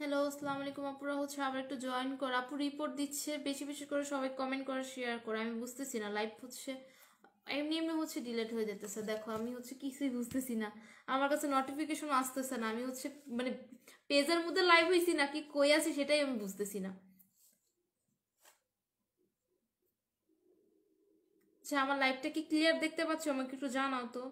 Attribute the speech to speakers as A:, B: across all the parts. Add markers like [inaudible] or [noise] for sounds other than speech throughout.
A: Hello আসসালামু আলাইকুম আপুরা হচ্ছে আবার একটু জয়েন করো। আপু রিপোর্ট দিচ্ছে, বেশি বেশি করে সবাই কমেন্ট করে শেয়ার করে, আমি বুঝতেছি না লাইভ হচ্ছে, এমনি এমনি হচ্ছে ডিলেট হয়ে যেতেছে, দেখো, আমি হচ্ছে কিছুই বুঝতেছি না, আমার কাছে নোটিফিকেশন আসতেছে না, আমি হচ্ছে মানে পেজের মধ্যে লাইভ হয়েছি না, কি কই আছি সেটাই আমি বুঝতেছি না। আচ্ছা আমার লাইভটা কি ক্লিয়ার দেখতে পাচ্ছ? আমাকে একটু জানাও তো।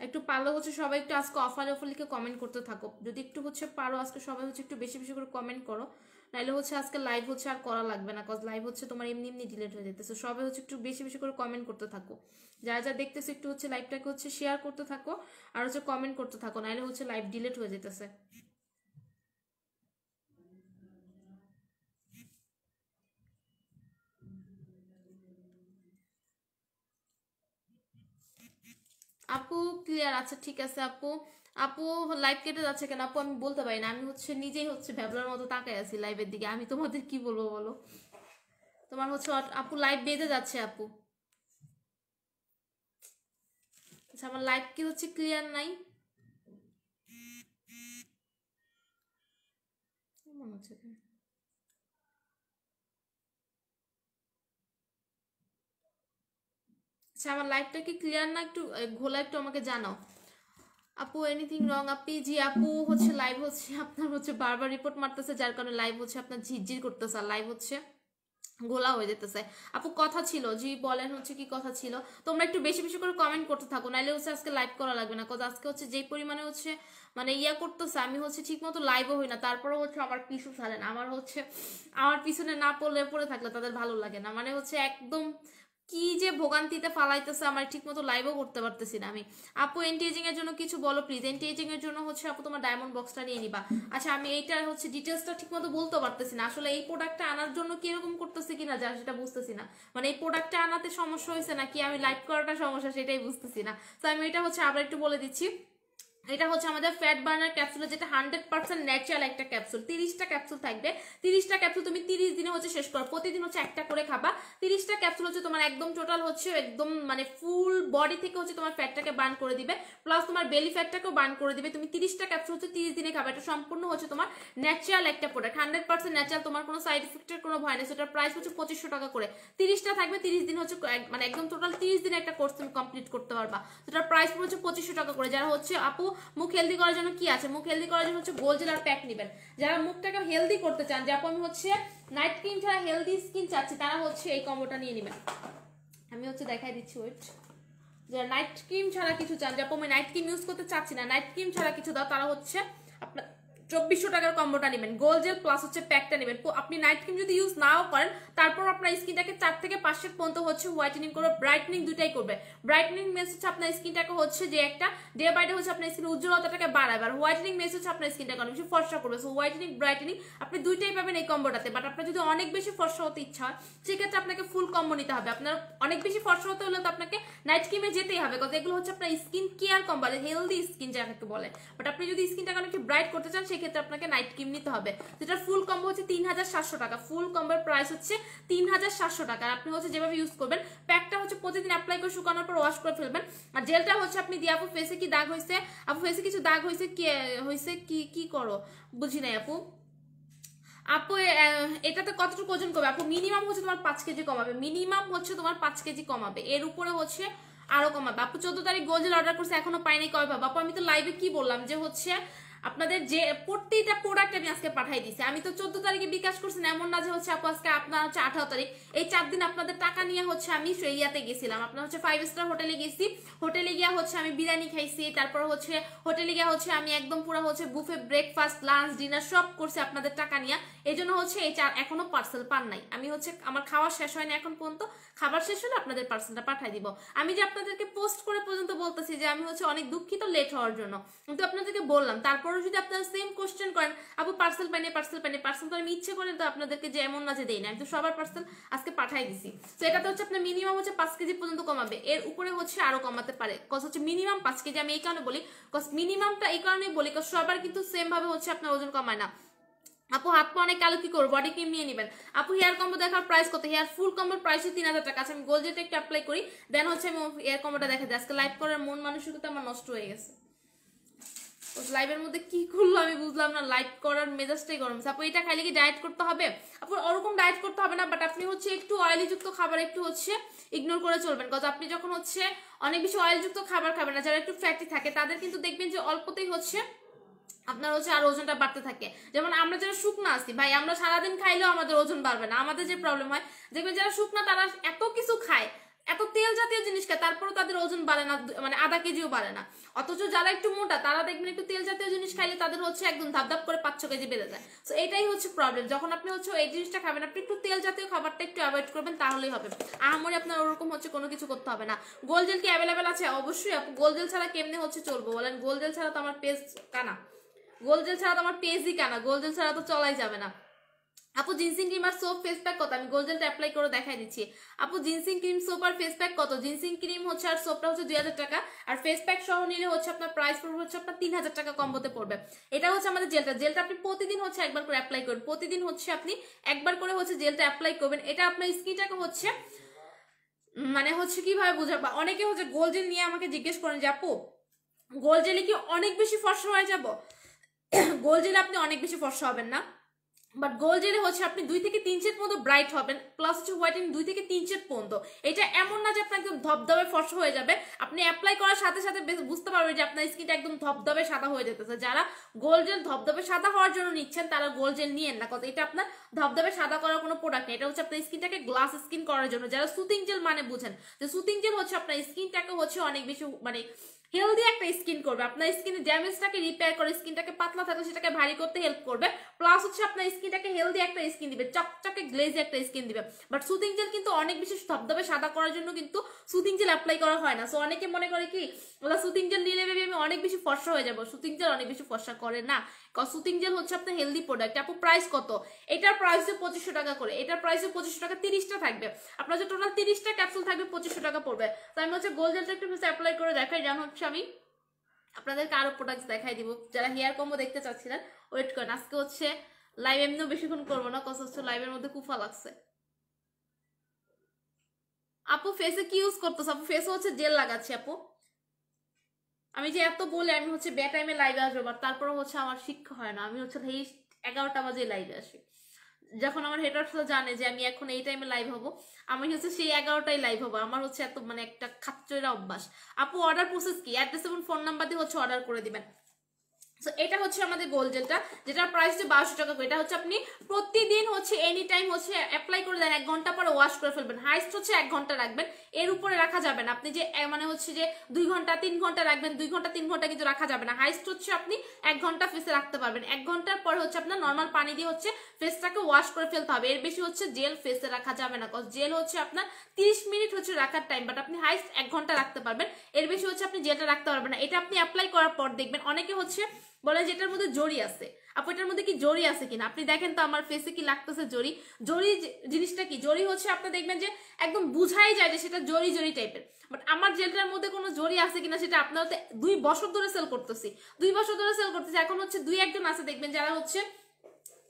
A: একটু পারলে হচ্ছে সবাই একটু আজকে অফার অফার লিখে কমেন্ট করতে থাকো। যদি একটু হচ্ছে পারো আজকে সবাই হচ্ছে একটু বেশি বেশি করে কমেন্ট করো নাহলে হচ্ছে আজকে লাইভ হচ্ছে আর করা লাগবে না কজ লাইভ হচ্ছে তোমার এমনি এমনি ডিলেট হয়ে যেতেছে। সবাই হচ্ছে একটু বেশি বেশি করে কমেন্ট করতে থাকো। যারা যা দেখতেছে একটু হচ্ছে লাইভটাকে হচ্ছে শেয়ার করতে থাকো, আর হচ্ছে কমেন্ট করতে থাকো নাহলে হচ্ছে লাইভ ডিলেট হয়ে যেতেছে। আপু ক্লিয়ার আচ্ছা ঠিক আছে আপু। আপু লাইভ কেটে যাচ্ছে কেন? আপু, আমি বলতে পারি না। আমি হচ্ছে নিজেই হচ্ছে ভ্যাবলার মতো তাকায় আছি লাইভের দিকে। আমি তোমাদের কি বলব বলো? তোমার হচ্ছে আপু লাইভ বেঁধে যাচ্ছে আপু। আচ্ছা আমার লাইভ কি হচ্ছে ক্লিয়ার নাই? মনে হচ্ছে? আচ্ছা আমার লাইভটা কি ক্লিয়ার না, একটু ঘোলা একটু আমাকে জানাও। আপু এনিথিং রং আপনি, জি, আপু হচ্ছে লাইভ হচ্ছে, আপনার হচ্ছে বারবার রিপোর্ট মারতেছে, যার কারণে লাইভ হচ্ছে, আপনার ঝিরঝির করতেছে, আর লাইভ হচ্ছে গোলা হয়ে যেতেছে। আপু, কথা ছিল, জি, বলেন হচ্ছে কি কথা ছিল। তোমরা একটু বেশি বেশি করে কমেন্ট করতে থাকো, নাইলে হচ্ছে আজকে লাইভ করা লাগবে না কজ আজকে হচ্ছে যেই পরিমাণে হচ্ছে মানে ইয়া করতেছে, আমি হচ্ছে ঠিক মতো লাইভও হই না তারপরে হচ্ছে আমার পিছু ছাড়েন আমার হচ্ছে, আমার পিছনে না পড়লে, পড়ে থাকলে তাদের ভালো লাগে না। মানে হচ্ছে একদম কি যে ভোগান্তিতে ফালাইতেছে আমার ঠিক মতো লাইভও করতে পারতেছি না আমি। আপু এন্টিএজিং এর জন্য কিছু বলো প্লিজ এন্টিএজিং এর জন্য হচ্ছে আপু তোমার ডায়মন্ড বক্সটা নিয়ে নিবা। আচ্ছা আমি এইটার হচ্ছে ডিটেলসটা ঠিক মতো বলতে পারতেছি না। আসলে এই প্রোডাক্টটা আনার জন্য কীরকম করতেছি কিনা যা সেটা বুঝতেছি না। মানে এই প্রোডাক্টটা আনাতে সমস্যা হয়েছে নাকি আমি লাইভ করাটা সমস্যা সেটাই বুঝতেছি না। তো আমি এটা হচ্ছে আবার একটু বলে দিচ্ছি। এটা হচ্ছে আমাদের ফ্যাট বার্নার ক্যাপসুল যেটা হান্ড্রেড পার্সেন্ট ন্যাচারাল একটা ক্যাপসুল তিরিশটা ক্যাপসুল থাকবে। তিরিশটা ক্যাপসুল তুমি তিরিশ দিনে হচ্ছে শেষ করো। প্রতিদিন হচ্ছে একটা করে খাবা। তিরিশটা ক্যাপসুল হচ্ছে তোমার একদম টোটাল হচ্ছে একদম মানে ফুল বডি থেকে হচ্ছে তোমার ফ্যাটটাকে বার্ন করে দিবে। প্লাস তোমার বেলি ফ্যাটটাকেও বার্ন করে দিবে। তুমি তিরিশটা ক্যাপসুল হচ্ছে তিরিশ দিনে খাবে। এটা সম্পূর্ণ হচ্ছে তোমার ন্যাচারাল একটা প্রোডাক্ট হান্ড্রেড পার্সেন্ট ন্যাচারাল তোমার কোনো সাইড এফেক্টের কোনো ভয় নেই। সেটার প্রাইস হচ্ছে পঁচিশশো টাকা করে। তিরিশটা থাকবে, তিরিশ দিন হচ্ছে মানে একদম টোটাল তিরিশ দিনে একটা কোর্স তুমি কমপ্লিট করতে পারবা। সেটার প্রাইস হচ্ছে পঁচিশশো টাকা করে। যারা হচ্ছে আপু মুখ হেলদি করার জন্য কি আছে? মুখ হেলদি করার জন্য হচ্ছে গোলজেল আর প্যাক নেবেন। যারা মুখটাকে হেলদি করতে চান, যে আমি হচ্ছে নাইট ক্রিম ছাড়া হেলদি স্কিন চাচ্ছি, তারা হচ্ছে এই কম্বোটা নিয়ে নেবেন। আমি হচ্ছে দেখাই দিচ্ছি ওয়েট যারা নাইট ক্রিম ছাড়া কিছু চান, যে আমি নাইট ক্রিম ইউজ করতে চাচ্ছি না নাইট ক্রিম ছাড়া কিছু দাও, তারা হচ্ছে আপনার চব্বিশশো টাকার কম্বোটা নেবেন। গোল জেল প্লাস হচ্ছে প্যাকটা নেবেন। আপনি নাইট ক্রিম যদি ইউজ নাও করেন, তারপর আপনার স্কিনটাকে চার থেকে পাঁচ সেট পর্যন্ত হচ্ছে হোয়াইটেনিং করবে ব্রাইটনিং দুটাই করবে। ব্রাইটনিং মেস হচ্ছে আপনার স্কিনটাকে হচ্ছে যে একটা ডে বাই ডে হচ্ছে আপনার স্কিন উজ্জ্বলতাটাকে বাড়াবে। আর হোয়াইটেনিং মেস হচ্ছে আপনার স্কিনটাকে অনেক বেশি ফর্সা করবে। সো হোয়াইটেনিং ব্রাইটেনিং আপনি দুইটাই পাবেন এই কম্বোটাতে। বাট আপনার যদি অনেক বেশি ফর্সা হতে ইচ্ছা হয়, সেক্ষেত্রে আপনাকে ফুল কম্বো নিতে হবে। আপনার অনেক বেশি ফর্সা হতে হলে তো আপনাকে নাইট ক্রিমে যেতেই হবে। কারণ এগুলো হচ্ছে আপনার skin care combo healthy skin যাকে বলে। বাট আপনি যদি স্কিনটাকে অনেক ব্রাইট করতে চান সেক্ষেত্রে আপনাকে নাইট ক্রিম নিতে হবে। যেটা ফুল কম্বো হচ্ছে তিন হাজার সাতশো টাকা। ফুল কম্বোর প্রাইস হচ্ছে তিন হাজার সাতশো টাকা। আপনি হচ্ছে যেভাবে ইউজ করবেন প্যাকটা হচ্ছে প্রতিদিন অ্যাপ্লাই করে শুকানোর পর ওয়াশ করে ফেলবেন। আর জেলটা হচ্ছে আপনি দিয়ে, আপু ফেসে কি দাগ হয়েছে আপু ফেসে কিছু দাগ হয়েছে কি হয়েছে কি কি করো? বুঝি নাই, আপু? আপু এটাতে কতটুকু ওজন কমবে আপু মিনিমাম হচ্ছে তোমার পাঁচ কেজি কমাবে। মিনিমাম হচ্ছে তোমার পাঁচ কেজি কমাবে। এর উপরে হচ্ছে আরও কমাবে। আপু, চোদ্দ তারিখ গোজেল অর্ডার করছে, এখনও পাইনি, কবে পাবো? আপু, আমি তো লাইভে কি বললাম? যে হচ্ছে আপনাদের যে প্রত্যেকটা প্রোডাক্ট আমি আজকে পাঠাই দিছি। আমি তো চোদ্দ তারিখে বিকাশ করছি এমন না যে হচ্ছে আপু আজকে আপনার হচ্ছে আঠারো তারিখ। এই চার দিন আপনাদের টাকা নিয়ে হচ্ছে আমি ইয়াতে গেছিলাম। আপনার হচ্ছে ফাইভ স্টার হোটেলে গেছি। হোটেলে গিয়া হচ্ছে আমি বিরিয়ানি খাইছি, তারপর হচ্ছে হোটেলে গিয়া হচ্ছে আমি একদম পুরো হচ্ছে বুফে ব্রেকফাস্ট লাঞ্চ ডিনার সব করছি আপনাদের টাকা নিয়ে। এই জন্য হচ্ছে এই চার এখনও পার্সেল পান নাই। আমি হচ্ছে আমার খাওয়া শেষ হয়নি এখন পর্যন্ত। খাবার শেষ হলে আপনাদের পার্সেলটা পাঠাই দিব। আমি যে আপনাদেরকে পোস্ট করে পর্যন্ত বলতেছি যে আমি হচ্ছে অনেক দুঃখিত লেট হওয়ার জন্য। কিন্তু আপনাদেরকে বললাম তারপরও যদি আপনারা সেম কোশ্চেন করেন, আপু পার্সেল পাইনি পার্সেল পাইনি পার্সেল তো আমি ইচ্ছে করে তো আপনাদেরকে যে এমন না যে দেই না, আমি তো সবার পার্সেল আজকে পাঠাই দিছি। তো এটাতে হচ্ছে আপনার মিনিমাম হচ্ছে পাঁচ কেজি পর্যন্ত কমাবে। এর উপরে হচ্ছে আরও কমাতে পারে। কজ হচ্ছে মিনিমাম পাঁচ কেজি, আমি এই কারণে বলি কজ মিনিমামটা এই কারণেই বলি কজ সবার কিন্তু সেম ভাবে হচ্ছে আপনার ওজন কমায় না। আপু, হাত পা অনেক কালো, কি করব? বডি ক্রিম নিয়ে নেবেন। আপু হেয়ার কম্বো দেখার প্রাইস কত? হেয়ার ফুল কম্বোর প্রাইস তিন হাজার টাকা আছে। আমি গোল যেটা একটু অ্যাপ্লাই করি দেন হচ্ছে আমি হেয়ার কম্বোটা দেখা দিই। আজকে লাইভ করার মন মানসিকতা আমার নষ্ট হয়ে গেছে। লাইভের মধ্যে কি করল আমি বুঝলাম না লাইভ করার মেজাজটাই গরম। আপু এটা খাইলে কি ডায়েট করতে হবে? আপু, ওরকম ডায়েট করতে হবে না বাট আপনি হচ্ছে একটু অয়েলি যুক্ত খাবার একটু হচ্ছে ইগনোর করে চলবেন। কজ আপনি যখন হচ্ছে অনেক বেশি অয়েল যুক্ত খাবার খাবেন না, যারা একটু ফ্যাটি থাকে, তাদের কিন্তু দেখবেন যে অল্পতেই হচ্ছে আপনার হচ্ছে আর ওজনটা বাড়তে থাকে। যেমন আমরা যারা শুকনা আছি, ভাই, আমরা সারাদিন খাইলেও আমাদের ওজন বাড়বে না। আমাদের যে প্রবলেম হয়, দেখবেন যারা শুকনা তারা এত কিছু খায় এত তেল জাতীয় জিনিস খায়, তারপরেও তাদের ওজন বাড়ে না মানে আধা কেজিও বাড়ে না। অথচ যারা একটু মোটা, তারা দেখবেন একটু তেল জাতীয় জিনিস খাইলে তাদের হচ্ছে একদম ধাপ ধাপ করে পাঁচ ছ কেজি বেড়ে যায়। তো এটাই হচ্ছে প্রবলেম যখন আপনি হচ্ছে এই জিনিসটা খাবেন, আপনি একটু তেল জাতীয় খাবারটা একটু অ্যাভয়েড করবেন, তাহলেই হবে। আহামরি আপনার ওরকম হচ্ছে কোনো কিছু করতে হবে না। গোল জেল কি অ্যাভেলেবেল আছে? অবশ্যই গোল জেল ছাড়া কেমনে হচ্ছে চলবো বলেন? গোল জেল ছাড়া তো আমার পেজ কানা। গোল জেল ছাড়া তো আমার পেজই কানা। গোল জেল ছাড়া তো চলাই যাবে না। আপু, জিনসিং ক্রিম আর সোপ ফেস প্যাক কত? আমি গোল্ডেলটা অ্যাপ্লাই করে দেখাই দিচ্ছি। আপু, জিনসিং ক্রিম সোপ আর ফেস প্যাক কত? জিনসিং ক্রিম হচ্ছে আর সোপটা হচ্ছে দুই হাজার টাকা। আর ফেস প্যাক সহ নিলে হচ্ছে আপনার প্রাইস পড়বে হচ্ছে আপনার তিন হাজার টাকা কম্বোতে পড়বে। এটা হচ্ছে আমাদের জেলটা জেলটা আপনি প্রতিদিন হচ্ছে একবার করে অ্যাপ্লাই করবেন প্রতিদিন হচ্ছে আপনি একবার করে হচ্ছে জেলটা অ্যাপ্লাই করবেন। এটা আপনার স্কিনটাকে হচ্ছে মানে হচ্ছে কীভাবে বোঝাবো? অনেকে হচ্ছে গোল জেল নিয়ে আমাকে জিজ্ঞেস করেন যে, আপু গোল জেলে কি অনেক বেশি ফর্সা হয়ে যাব? গোল জেলে আপনি অনেক বেশি ফর্সা হবেন না। বাট গোল্ড জেলে হচ্ছে আপনি দুই থেকে তিন সেট মতো ব্রাইট হবেন প্লাস হচ্ছে হোয়াইটিং দুই থেকে তিন সেট পর্যন্ত। এটা এমন না যে আপনার একদম ধবধবে ফর্সা হয়ে যাবে। আপনি অ্যাপ্লাই করার সাথে সাথে বুঝতে পারবেন যে আপনার স্কিনটা একদম ধবধবে সাদা হয়ে যেতেছে। যারা গোল্ড জেল ধবধবে সাদা হওয়ার জন্য নিচ্ছেন, তারা গোল্ড জেল নিয়েন না কথা এটা আপনার ধবধবে সাদা করার কোনো প্রোডাক্ট নেই। এটা হচ্ছে আপনার স্কিনটাকে গ্লাস স্কিন করার জন্য। যারা সুতিং জেল মানে বুঝেন, যে সুতিং জেল হচ্ছে আপনার স্কিনটাকে হচ্ছে অনেক বেশি মানে হেলদি একটা স্কিন করবে। আপনার স্কিনের ড্যামেজটাকে রিপেয়ার করে স্কিনটাকে পাতলা থাকলে সেটাকে ভারী করতে হেল্প করবে। প্লাস হচ্ছে আপনার স্কিনটাকে হেলদি একটা স্কিন দিবে, চকচকে গ্লেজি একটা স্কিন দিবে। বাট সুদিং জেল কিন্তু অনেক বেশি ধবধবে সাদা করার জন্য কিন্তু সুদিং জেল অ্যাপ্লাই করা হয় না। সো অনেকে মনে করে কি ওরা সুদিং জেল নিলে আমি অনেক বেশি ফর্সা হয়ে যাব। সুদিং জেল অনেক বেশি ফর্সা করে না। সুতিং জেল হচ্ছে আপনার হেলদি প্রোডাক্ট আপু প্রাইস কত? এটার প্রাইস হচ্ছে পঁচিশশো টাকা করে, এটার প্রাইস পঁচিশশো টাকা তিরিশটা থাকবে। আপনার যে টোটাল তিরিশটা ক্যাপসুল থাকবে, পঁচিশশো টাকা পড়বে। তো আমি হচ্ছে গোল জেলটা একটু অ্যাপ্লাই করে দেখাই যেমন হচ্ছে আমি আপনাদেরকে আরও প্রোডাক্ট দেখাই দিব। যারা হেয়ার কম্বো দেখতে চাচ্ছিলেন ওয়েট করেন। আজকে হচ্ছে লাইভ এমনিও বেশিক্ষণ করব না কত হচ্ছে লাইভের মধ্যে কুফা লাগছে। আপু ফেসে কি ইউজ করতেছ? আপু ফেসে হচ্ছে জেল লাগাচ্ছি, আপু। আমি যে এত বলে আমি হচ্ছে বে টাইমে লাইভে আসব বাট তারপরে হচ্ছে আমার শিক্ষা হয় না। আমি হচ্ছে এই এগারোটা বাজে লাইভে আসি। যখন আমার হেটার্সরা জানে যে আমি এখন এই টাইমে লাইভ হব, আমি হচ্ছে সেই এগারোটাই লাইভ হব। আমার হচ্ছে এত মানে একটা খাচ্চরা অভ্যাস। আপু অর্ডার প্রসেস কি? অ্যাড্রেস এবং ফোন নাম্বার দিয়ে হচ্ছে অর্ডার করে দিবেন। সো এটা হচ্ছে আমাদের গোল জেলটা যেটার প্রাইস হচ্ছে বারোশো টাকা করে, এটা হচ্ছে আপনি প্রতিদিন হচ্ছে এনি টাইম হচ্ছে অ্যাপ্লাই করে দেন, এক ঘণ্টা পরে ওয়াশ করে ফেলবেন। হাইস্ট হচ্ছে এক ঘণ্টা রাখবেন। এর উপরে রাখা যাবে না। আপনি যে মানে হচ্ছে যে দুই ঘণ্টা, তিন ঘণ্টা রাখবেন, দুই ঘণ্টা, তিন ঘণ্টা কিন্তু রাখা যাবে না। হাইস্ট হচ্ছে আপনি এক ঘণ্টা ফেসে রাখতে পারবেন। এক ঘণ্টার পরে হচ্ছে আপনার নর্মাল পানি দিয়ে হচ্ছে ফেসটাকে ওয়াশ করে ফেলতে হবে। এর বেশি হচ্ছে জেল ফেসে রাখা যাবে না। কজ জেল হচ্ছে আপনার তিরিশ মিনিট হচ্ছে রাখার টাইম বাট আপনি হাইস্ট এক ঘণ্টা রাখতে পারবেন। এর বেশি হচ্ছে আপনি জেলটা রাখতে পারবেন না। এটা আপনি অ্যাপ্লাই করার পর দেখবেন। অনেকে হচ্ছে বলে যে এটার মধ্যে জড়ি আছে। আপু, এটার মধ্যে কি জড়ি আছে কিনা? আপনি দেখেন তো আমার ফেসে কি লাগতেছে জড়ি জড়ি জিনিসটা কি? জড়ি হচ্ছে আপনি দেখবেন যে একদম বুঝাই যায় যে সেটা জড়ি জড়ি টাইপের বাট আমার জেলটার মধ্যে কোনো জড়ি আছে কিনা সেটা আপনার দুই বছর ধরে সেল করতেছি। দুই বছর ধরে সেল করতেছি। এখন হচ্ছে দুই একজন আছে দেখবেন যারা হচ্ছে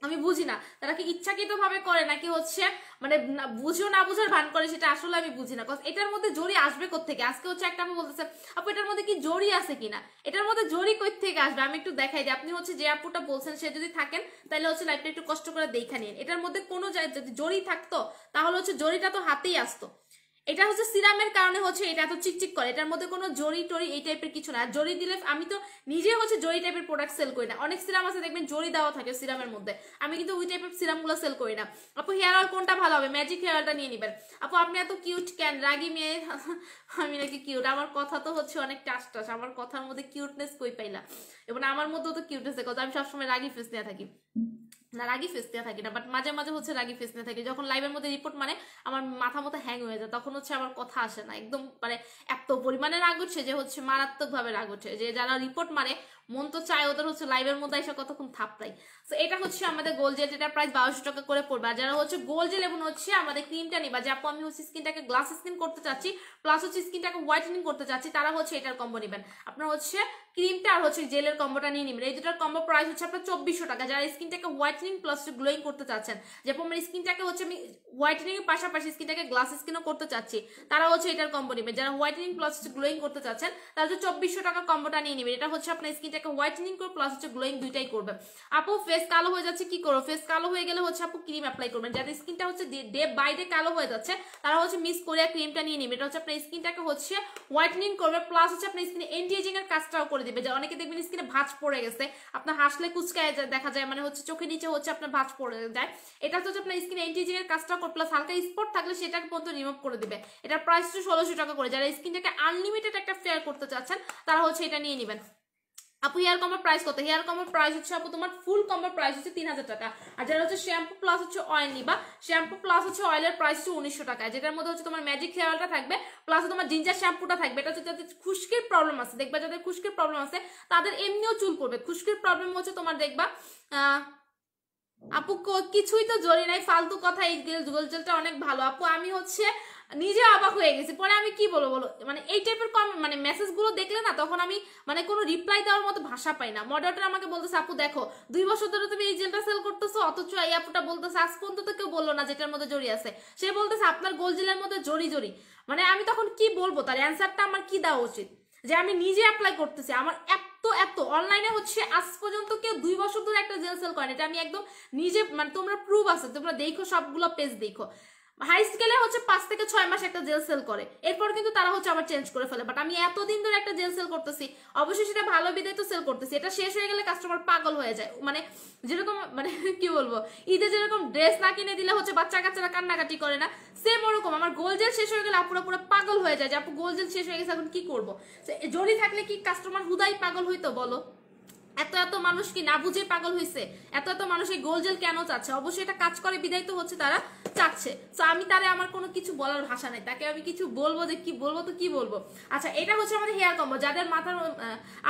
A: আমি বুঝি না। তারা কি ইচ্ছাকৃত ভাবে করে নাকি হচ্ছে মানে বুঝেও না বুঝার ভান করে সেটা আসলে আমি বুঝি না। এটার মধ্যে জড়ি আসবে থেকে আজকে হচ্ছে একটা আমি বলতেছে আপু, এটার মধ্যে কি জড়ি আছে কিনা? এটার মধ্যে জড়ি কই থেকে আসবে? আমি একটু দেখাই দিই। আপনি হচ্ছে যে আপুটা বলছেন, সে যদি থাকেন তাহলে হচ্ছে লাইফটা একটু কষ্ট করে দেখা নিন। এটার মধ্যে কোনো যদি জড়ি থাকতো, তাহলে হচ্ছে জড়িটা তো হাতেই আসতো। এটা হচ্ছে সিরামের কারণে হচ্ছে এটা এত চিকচিক করে। এটার মধ্যে কোনো জড়ি টরি এই টাইপের কিছু না। জড়ি দিলে আমি তো নিজে হচ্ছে জড়ি টাইপের প্রোডাক্ট সেল করি না। অনেক সিরাম আছে, দেখবেন জড়ি দেওয়া থাকে সিরামের মধ্যে। আমি কিন্তু ওই টাইপের সিরামগুলো সেল করি না। আপু হেয়ার অয়েল কোনটা ভালো হবে? ম্যাজিক হেয়ার অয়েলটা নিয়ে নেবেন। আপু, আপনি এত কিউট কেন? রাগি মেয়ে? [laughs] আমি নাকি কিউট আমার কথা তো হচ্ছে অনেক টাস টাস। আমার কথার মধ্যে কিউটনেস কই পাইলা? এবং আমার মধ্যেও তো কিউটনেস কথা। আমি সবসময় রাগি ফেস নিয়ে থাকি। না, রাগি ফেস নিয়ে থাকি না বাট মাঝে মাঝে হচ্ছে রাগি ফেস নিয়ে থাকি। যখন লাইভের মধ্যে রিপোর্ট মানে আমার মাথা মতো হ্যাং হয়ে যায়, তখন হচ্ছে আমার কথা আসে না। একদম মানে এত পরিমাণে রাগ উঠছে যে হচ্ছে মারাত্মকভাবে রাগ উঠছে যে যারা রিপোর্ট মানে মন তো চায় ওদের হচ্ছে লাইভের মধ্যে এসে কতক্ষণ থাপড়াই। তো এটা হচ্ছে আমাদের গোল জেল যেটা প্রাইস বারোশো টাকা করে পড়বে। আর যারা হচ্ছে গোল জেল এবং হচ্ছে আমাদের ক্রিমটা নিবা, যে আপু, আমি হচ্ছে স্কিনটাকে গ্লাস স্কিন করতে চাচ্ছি প্লাস হচ্ছে স্কিনটাকে হোয়াইটেনিং করতে চাচ্ছি, তারা হচ্ছে এটার কম্বো নেবেন। আপনার হচ্ছে ক্রিমটা আর হচ্ছে জেলের কম্বোটা নিয়ে নেবেন। এই দুটার কম্বো প্রাইস হচ্ছে আপনার চব্বিশশো টাকা। যারা স্কিনটাকে হোয়াইটেনিং প্লাস গ্লোয়িং করতে চাচ্ছেন, যে আমার স্কিনটাকে হচ্ছে আমি হোয়াইটেনিং এর পাশাপাশি স্কিনটাকে গ্লাস স্কিনও করতে চাচ্ছি, তারা হচ্ছে এটার কম্বো নেবেন যারা হোয়াইটেনিং প্লাস গ্লোয়িং করতে চাচ্ছেন, তারা হচ্ছে চব্বিশশো টাকা কম্বোটা নিয়ে নেবেন। এটা হচ্ছে আপনার স্কিনটা স্কিনটাকে হোয়াইটেনিং করবে প্লাস হচ্ছে গ্লোয়িং দুইটাই করবে। আপু ফেস কালো হয়ে যাচ্ছে, কি করো? ফেস কালো হয়ে গেলে হচ্ছে আপু ক্রিম অ্যাপ্লাই করবেন। যাদের স্কিনটা হচ্ছে ডে বাই ডে কালো হয়ে যাচ্ছে, তারা হচ্ছে মিস করে ক্রিমটা নিয়ে নিবে। এটা হচ্ছে আপনার স্কিনটাকে হচ্ছে হোয়াইটেনিং করবে প্লাস হচ্ছে আপনার স্কিনে এন্টিএজিং এর কাজটাও করে দিবে। যে অনেকে দেখবেন স্কিনে ভাঁজ পড়ে গেছে, আপনার হাসলে কুচকায় দেখা যায় মানে হচ্ছে চোখের নিচে হচ্ছে আপনার ভাঁজ পড়ে যায়। এটা হচ্ছে আপনার স্কিনে এন্টিএজিং এর কাজটা করে প্লাস হালকা স্পট থাকলে সেটাকে পর্যন্ত রিমুভ করে দিবে। এটার প্রাইস ষোলোশো টাকা করে। যারা স্কিনটাকে আনলিমিটেড একটা ফেয়ার করতে চাচ্ছেন, তারা হচ্ছে এটা নিয়ে নেবেন। আপু হেয়ার কম্বোর প্রাইস কত? হেয়ার কম্বোর প্রাইস হচ্ছে আপু, তোমার ফুল কম্বোর প্রাইস হচ্ছে তিন হাজার টাকা। আর যারা হচ্ছে শ্যাম্পু প্লাস হচ্ছে অয়েল নিবা শ্যাম্পু প্লাস হচ্ছে অয়েলের প্রাইস হচ্ছে উনিশশো টাকা। যেটার মধ্যে হচ্ছে তোমার ম্যাজিক হেয়ার অয়েলটা থাকবে প্লাস তোমার জিঞ্জার শ্যাম্পুটা থাকবে, এটা হচ্ছে যাদের খুশকির প্রবলেম আছে, দেখবা যাদের খুশকির প্রবলেম আছে, তাদের এমনিও চুল পড়বে। খুশকির প্রবলেম হচ্ছে তোমার দেখবা আপু, কিছুই তো জড়ি নাই, ফালতু কথা, এই গোলজলটা অনেক ভালো। আপু, আমি হচ্ছে নিজে অবাক হয়ে গেছি। পরে আমি কি বলব বলো? মানে এই টাইপের কম মানে মেসেজগুলো দেখলে না, তখন আমি মানে কোনো রিপ্লাই দেওয়ার মতো ভাষা পাই না। মডারেটর আমাকে বলতেছে, আপু, দেখো, দুই বছর ধরে তুমি এই জেলটা সেল করতেছো, অথচ এই আপুটা বলতেছে, আজ পর্যন্ত তো কেউ বলল না যেটার মধ্যে জড়ি আছে। সে বলতেছে, আপনার গোল জেলের মধ্যে জড়ি জড়ি। মানে আমি তখন কি বলব? তার অ্যান্সারটা আমার কি দেওয়া উচিত? যে আমি নিজে অ্যাপ্লাই করতেছি। আমার এত এত অনলাইনে হচ্ছে আজ পর্যন্ত কেউ দুই বছর ধরে একটা জেল সেল করেন। এটা আমি একদম নিজে মানে তোমরা প্রুফ আছে, তোমরা দেখো সবগুলো পেজ দেখো। হাই স্কেলে হচ্ছে পাঁচ থেকে ছয় মাস একটা জেল সেল করে। এরপর কিন্তু তারা হচ্ছে আবার চেঞ্জ করে ফেলে। বাট আমি এতদিন ধরে একটা জেল সেল করতেছি, অবশ্যই সেটা ভালো বিদায় তো সেল করতেছি। এটা শেষ হয়ে গেলে কাস্টমার পাগল হয়ে যায়। মানে যেরকম মানে কি বলব, ঈদে যেরকম ড্রেস না কিনে দিলে হচ্ছে বাচ্চা কাচ্চারা কান্নাকাটি করে না সেম ওরকম। আমার গোল জেল শেষ হয়ে গেলে আপুরা পুরো পাগল হয়ে যায় যে, আপু গোল জেল শেষ হয়ে গেছে, এখন কি করব? জড়ি থাকলে কি কাস্টমার হুদাই পাগল হইতো, বলো? এত এত মানুষ কি না বুঝে পাগল হয়েছে এত এত মানুষ এই গোল জেল কেন চাচ্ছে? অবশ্যই এটা কাজ করে, বিদায় তো হচ্ছে তারা চাচ্ছে। তো আমি তারে আমার কোনো কিছু বলার ভাষা নাই। তাকে আমি কিছু বলব যে কি বলব তো কি বলব? আচ্ছা এটা হচ্ছে আমাদের হেয়ার কম্বো। যাদের মাথার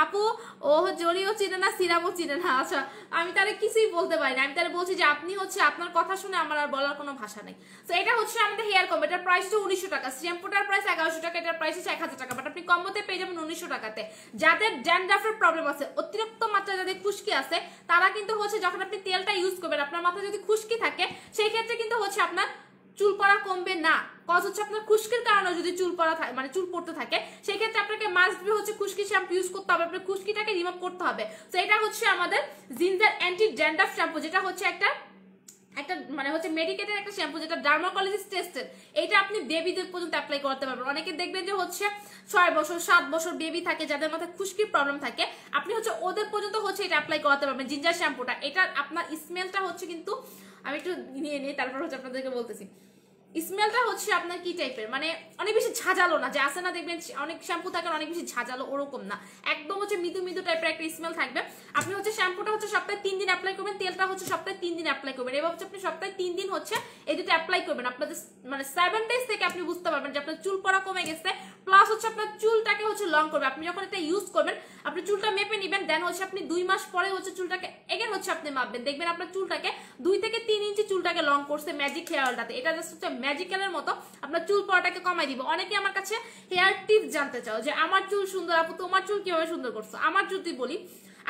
A: আপু, ও জড়িও চিনে না, সিরামও চিনে না। আচ্ছা আমি তারে কিছুই বলতে পারি না। আমি তারে বলছি যে আপনি হচ্ছে আপনার কথা শুনে আমার আর বলার কোনো ভাষা নেই। তো এটা হচ্ছে আমাদের হেয়ার কম্বো। এটার প্রাইস হচ্ছে উনিশশো টাকা। শ্যাম্পুটার প্রাইস এগারোশো টাকা, এটার প্রাইস হচ্ছে এক হাজার টাকা। বাট আপনি কম্বোতে পেয়ে যাবেন উনিশশো টাকাতে। যাদের ড্যান্ড্রাফের প্রবলেম আছে, অতিরিক্ত মাত্রায় যাদের খুশকি আছে তারা কিন্তু হচ্ছে যখন আপনি তেলটা ইউজ করবেন, আপনার মাথা যদি খুশকি থাকে, সেই ক্ষেত্রে কিন্তু হচ্ছে আপনার চুল পড়া কমবে না। কজ হচ্ছে আপনার খুশকির কারণে যদি চুল পড়া থাকে মানে চুল পড়তে থাকে, সেই ক্ষেত্রে আপনাকে মাস্ট বি হচ্ছে খুশকি শ্যাম্পু ইউজ করতে হবে, আপনার খুশকিটাকে রিমুভ করতে হবে। তো এটা হচ্ছে আমাদের জিঞ্জার অ্যান্টি ড্যান্ড্রাফ শ্যাম্পু যেটা হচ্ছে একটা একটা মানে হচ্ছে মেডিকেটের একটা শ্যাম্পু যেটা ডার্মাকোলজিস্ট টেস্টেড এটা আপনি বেবিদের পর্যন্ত অ্যাপ্লাই করতে পারবেন। অনেকে দেখবেন যে হচ্ছে ছয় বছর, সাত বছর বেবি থাকে, যাদের মাথায় খুশকির প্রবলেম থাকে, আপনি হচ্ছে ওদের পর্যন্ত হচ্ছে এটা অ্যাপ্লাই করতে পারবেন জিঞ্জার শ্যাম্পুটা এটা আপনার স্মেলটা হচ্ছে কিন্তু, আমি একটু নিয়ে নিই, তারপর হচ্ছে আপনাদেরকে বলতেছি। স্মেলটা হচ্ছে আপনার কি টাইপের মানে অনেক বেশি ঝাঁঝালো না, যে আসে না দেখবেন অনেক শ্যাম্পু থাকে অনেক বেশি ঝাঁঝালো ওরকম না। একদম হচ্ছে মৃদু মৃদু টাইপের একটা স্মেল থাকবে। আপনি হচ্ছে শ্যাম্পুটা হচ্ছে সপ্তাহে তিন দিন অ্যাপ্লাই করবেন, তেলটা হচ্ছে সপ্তাহে তিন দিন অ্যাপ্লাই করবেন। এবার হচ্ছে আপনি সপ্তাহে তিন দিন হচ্ছে এই দুটো অ্যাপ্লাই করবেন। আপনাদের মানে সেভেন ডেজ থেকে আপনি বুঝতে পারবেন যে আপনার চুল পড়া কমে গেছে প্লাস হচ্ছে আপনার চুলটাকে হচ্ছে লং করবে। আপনি যখন এটা ইউজ করবেন, আপনি চুলটা মেপে নেবেন দেন হচ্ছে আপনি দুই মাস পরে হচ্ছে চুলটাকে এগেন হচ্ছে আপনি মাপবেন। দেখবেন আপনার চুলটাকে দুই থেকে তিন ইঞ্চি চুলটাকে লং করছে ম্যাজিক হেয়ারটাতে এটা জাস্ট হচ্ছে ম্যাজিক্যালের মতো আপনার চুল পড়াটাকে কমাই দিব। অনেকে আমার কাছে হেয়ার টিপস জানতে চাও যে, আমার চুল সুন্দর আপু, তোমার চুল কীভাবে সুন্দর করছ? আমার যদি বলি,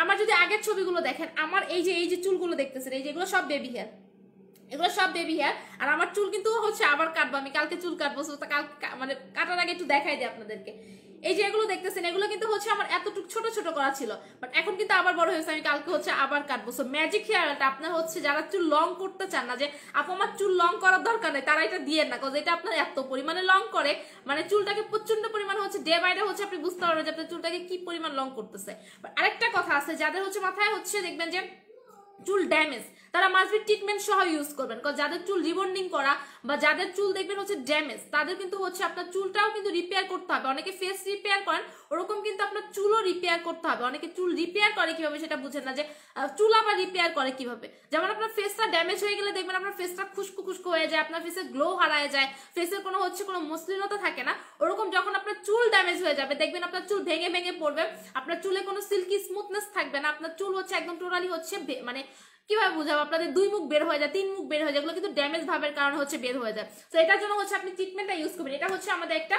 A: আমার যদি আগের ছবিগুলো দেখেন, আমার এই যে এই যে চুলগুলো দেখতেছেন, এই যেগুলো সব বেবি হেয়ার এগুলো সব বেবি হেয়ার আর আমার চুল কিন্তু হচ্ছে আবার কাটবো, আমি কালকে চুল কাটবো কালকে কাল মানে কাটার আগে একটু দেখাই দিই আপনাদেরকে। এই যে এগুলো দেখতেছেন, এগুলো কিন্তু হচ্ছে আমার এতটুকু ছোট ছোট করা ছিল। বাট এখন কিন্তু আবার বড় হয়েছে আমি কালকে হচ্ছে আবার কাটবো। সো ম্যাজিক হেয়ারটা আপনার হচ্ছে যারা চুল লং করতে চান না, যে আপু আমার চুল লং করার দরকার নেই, তারা এটা দিয়ে না কজ এটা আপনার এত পরিমাণে লং করে মানে চুলটাকে প্রচণ্ড পরিমাণে হচ্ছে ডে বাই ডে হচ্ছে আপনি বুঝতে পারবেন যে আপনার চুলটাকে কি পরিমাণ লং করতেছে। আরেকটা কথা আছে, যাদের হচ্ছে মাথায় হচ্ছে দেখবেন যে চুল ড্যামেজ তারা মাসবি ট্রিটমেন্ট সহ ইউজ করবেন কারণ যাদের চুল রিবন্ডিং করা বা যাদের চুল দেখবেন হচ্ছে ড্যামেজ তাদের কিন্তু হচ্ছে আপনার চুলটাও কিন্তু রিপেয়ার করতে হবে। অনেকে ফেস রিপেয়ার করেন, ওরকম কিন্তু আপনার চুলও রিপেয়ার করতে হবে। অনেকে চুল রিপেয়ার করে কীভাবে সেটা বুঝেন না যে চুল আবার রিপেয়ার করে কীভাবে? যেমন আপনার ফেসটা ড্যামেজ হয়ে গেলে দেখবেন আপনার ফেসটা খুশকু খুশকু হয়ে যায়, আপনার ফেসের গ্লো হারায় যায় ফেসের কোনো হচ্ছে কোনো মসৃণতা থাকে না। ওরকম যখন আপনার চুল ড্যামেজ হয়ে যাবে, দেখবেন আপনার চুল ভেঙে ভেঙে পড়বে, আপনার চুলে কোনো সিল্কি স্মুথনেস থাকবে না, আপনার চুল হচ্ছে একদম টোটালি হচ্ছে মানে কীভাবে বুঝাবো? আপনাদের দুই মুখ বের হয়ে যায়, তিন মুখ বের হয়ে যায়, এগুলো কিন্তু ড্যামেজ ভাবের কারণে হচ্ছে বের হয়ে যায়। তো এটার জন্য হচ্ছে আপনি ট্রিটমেন্টটা ইউজ করবেন। এটা হচ্ছে আমাদের একটা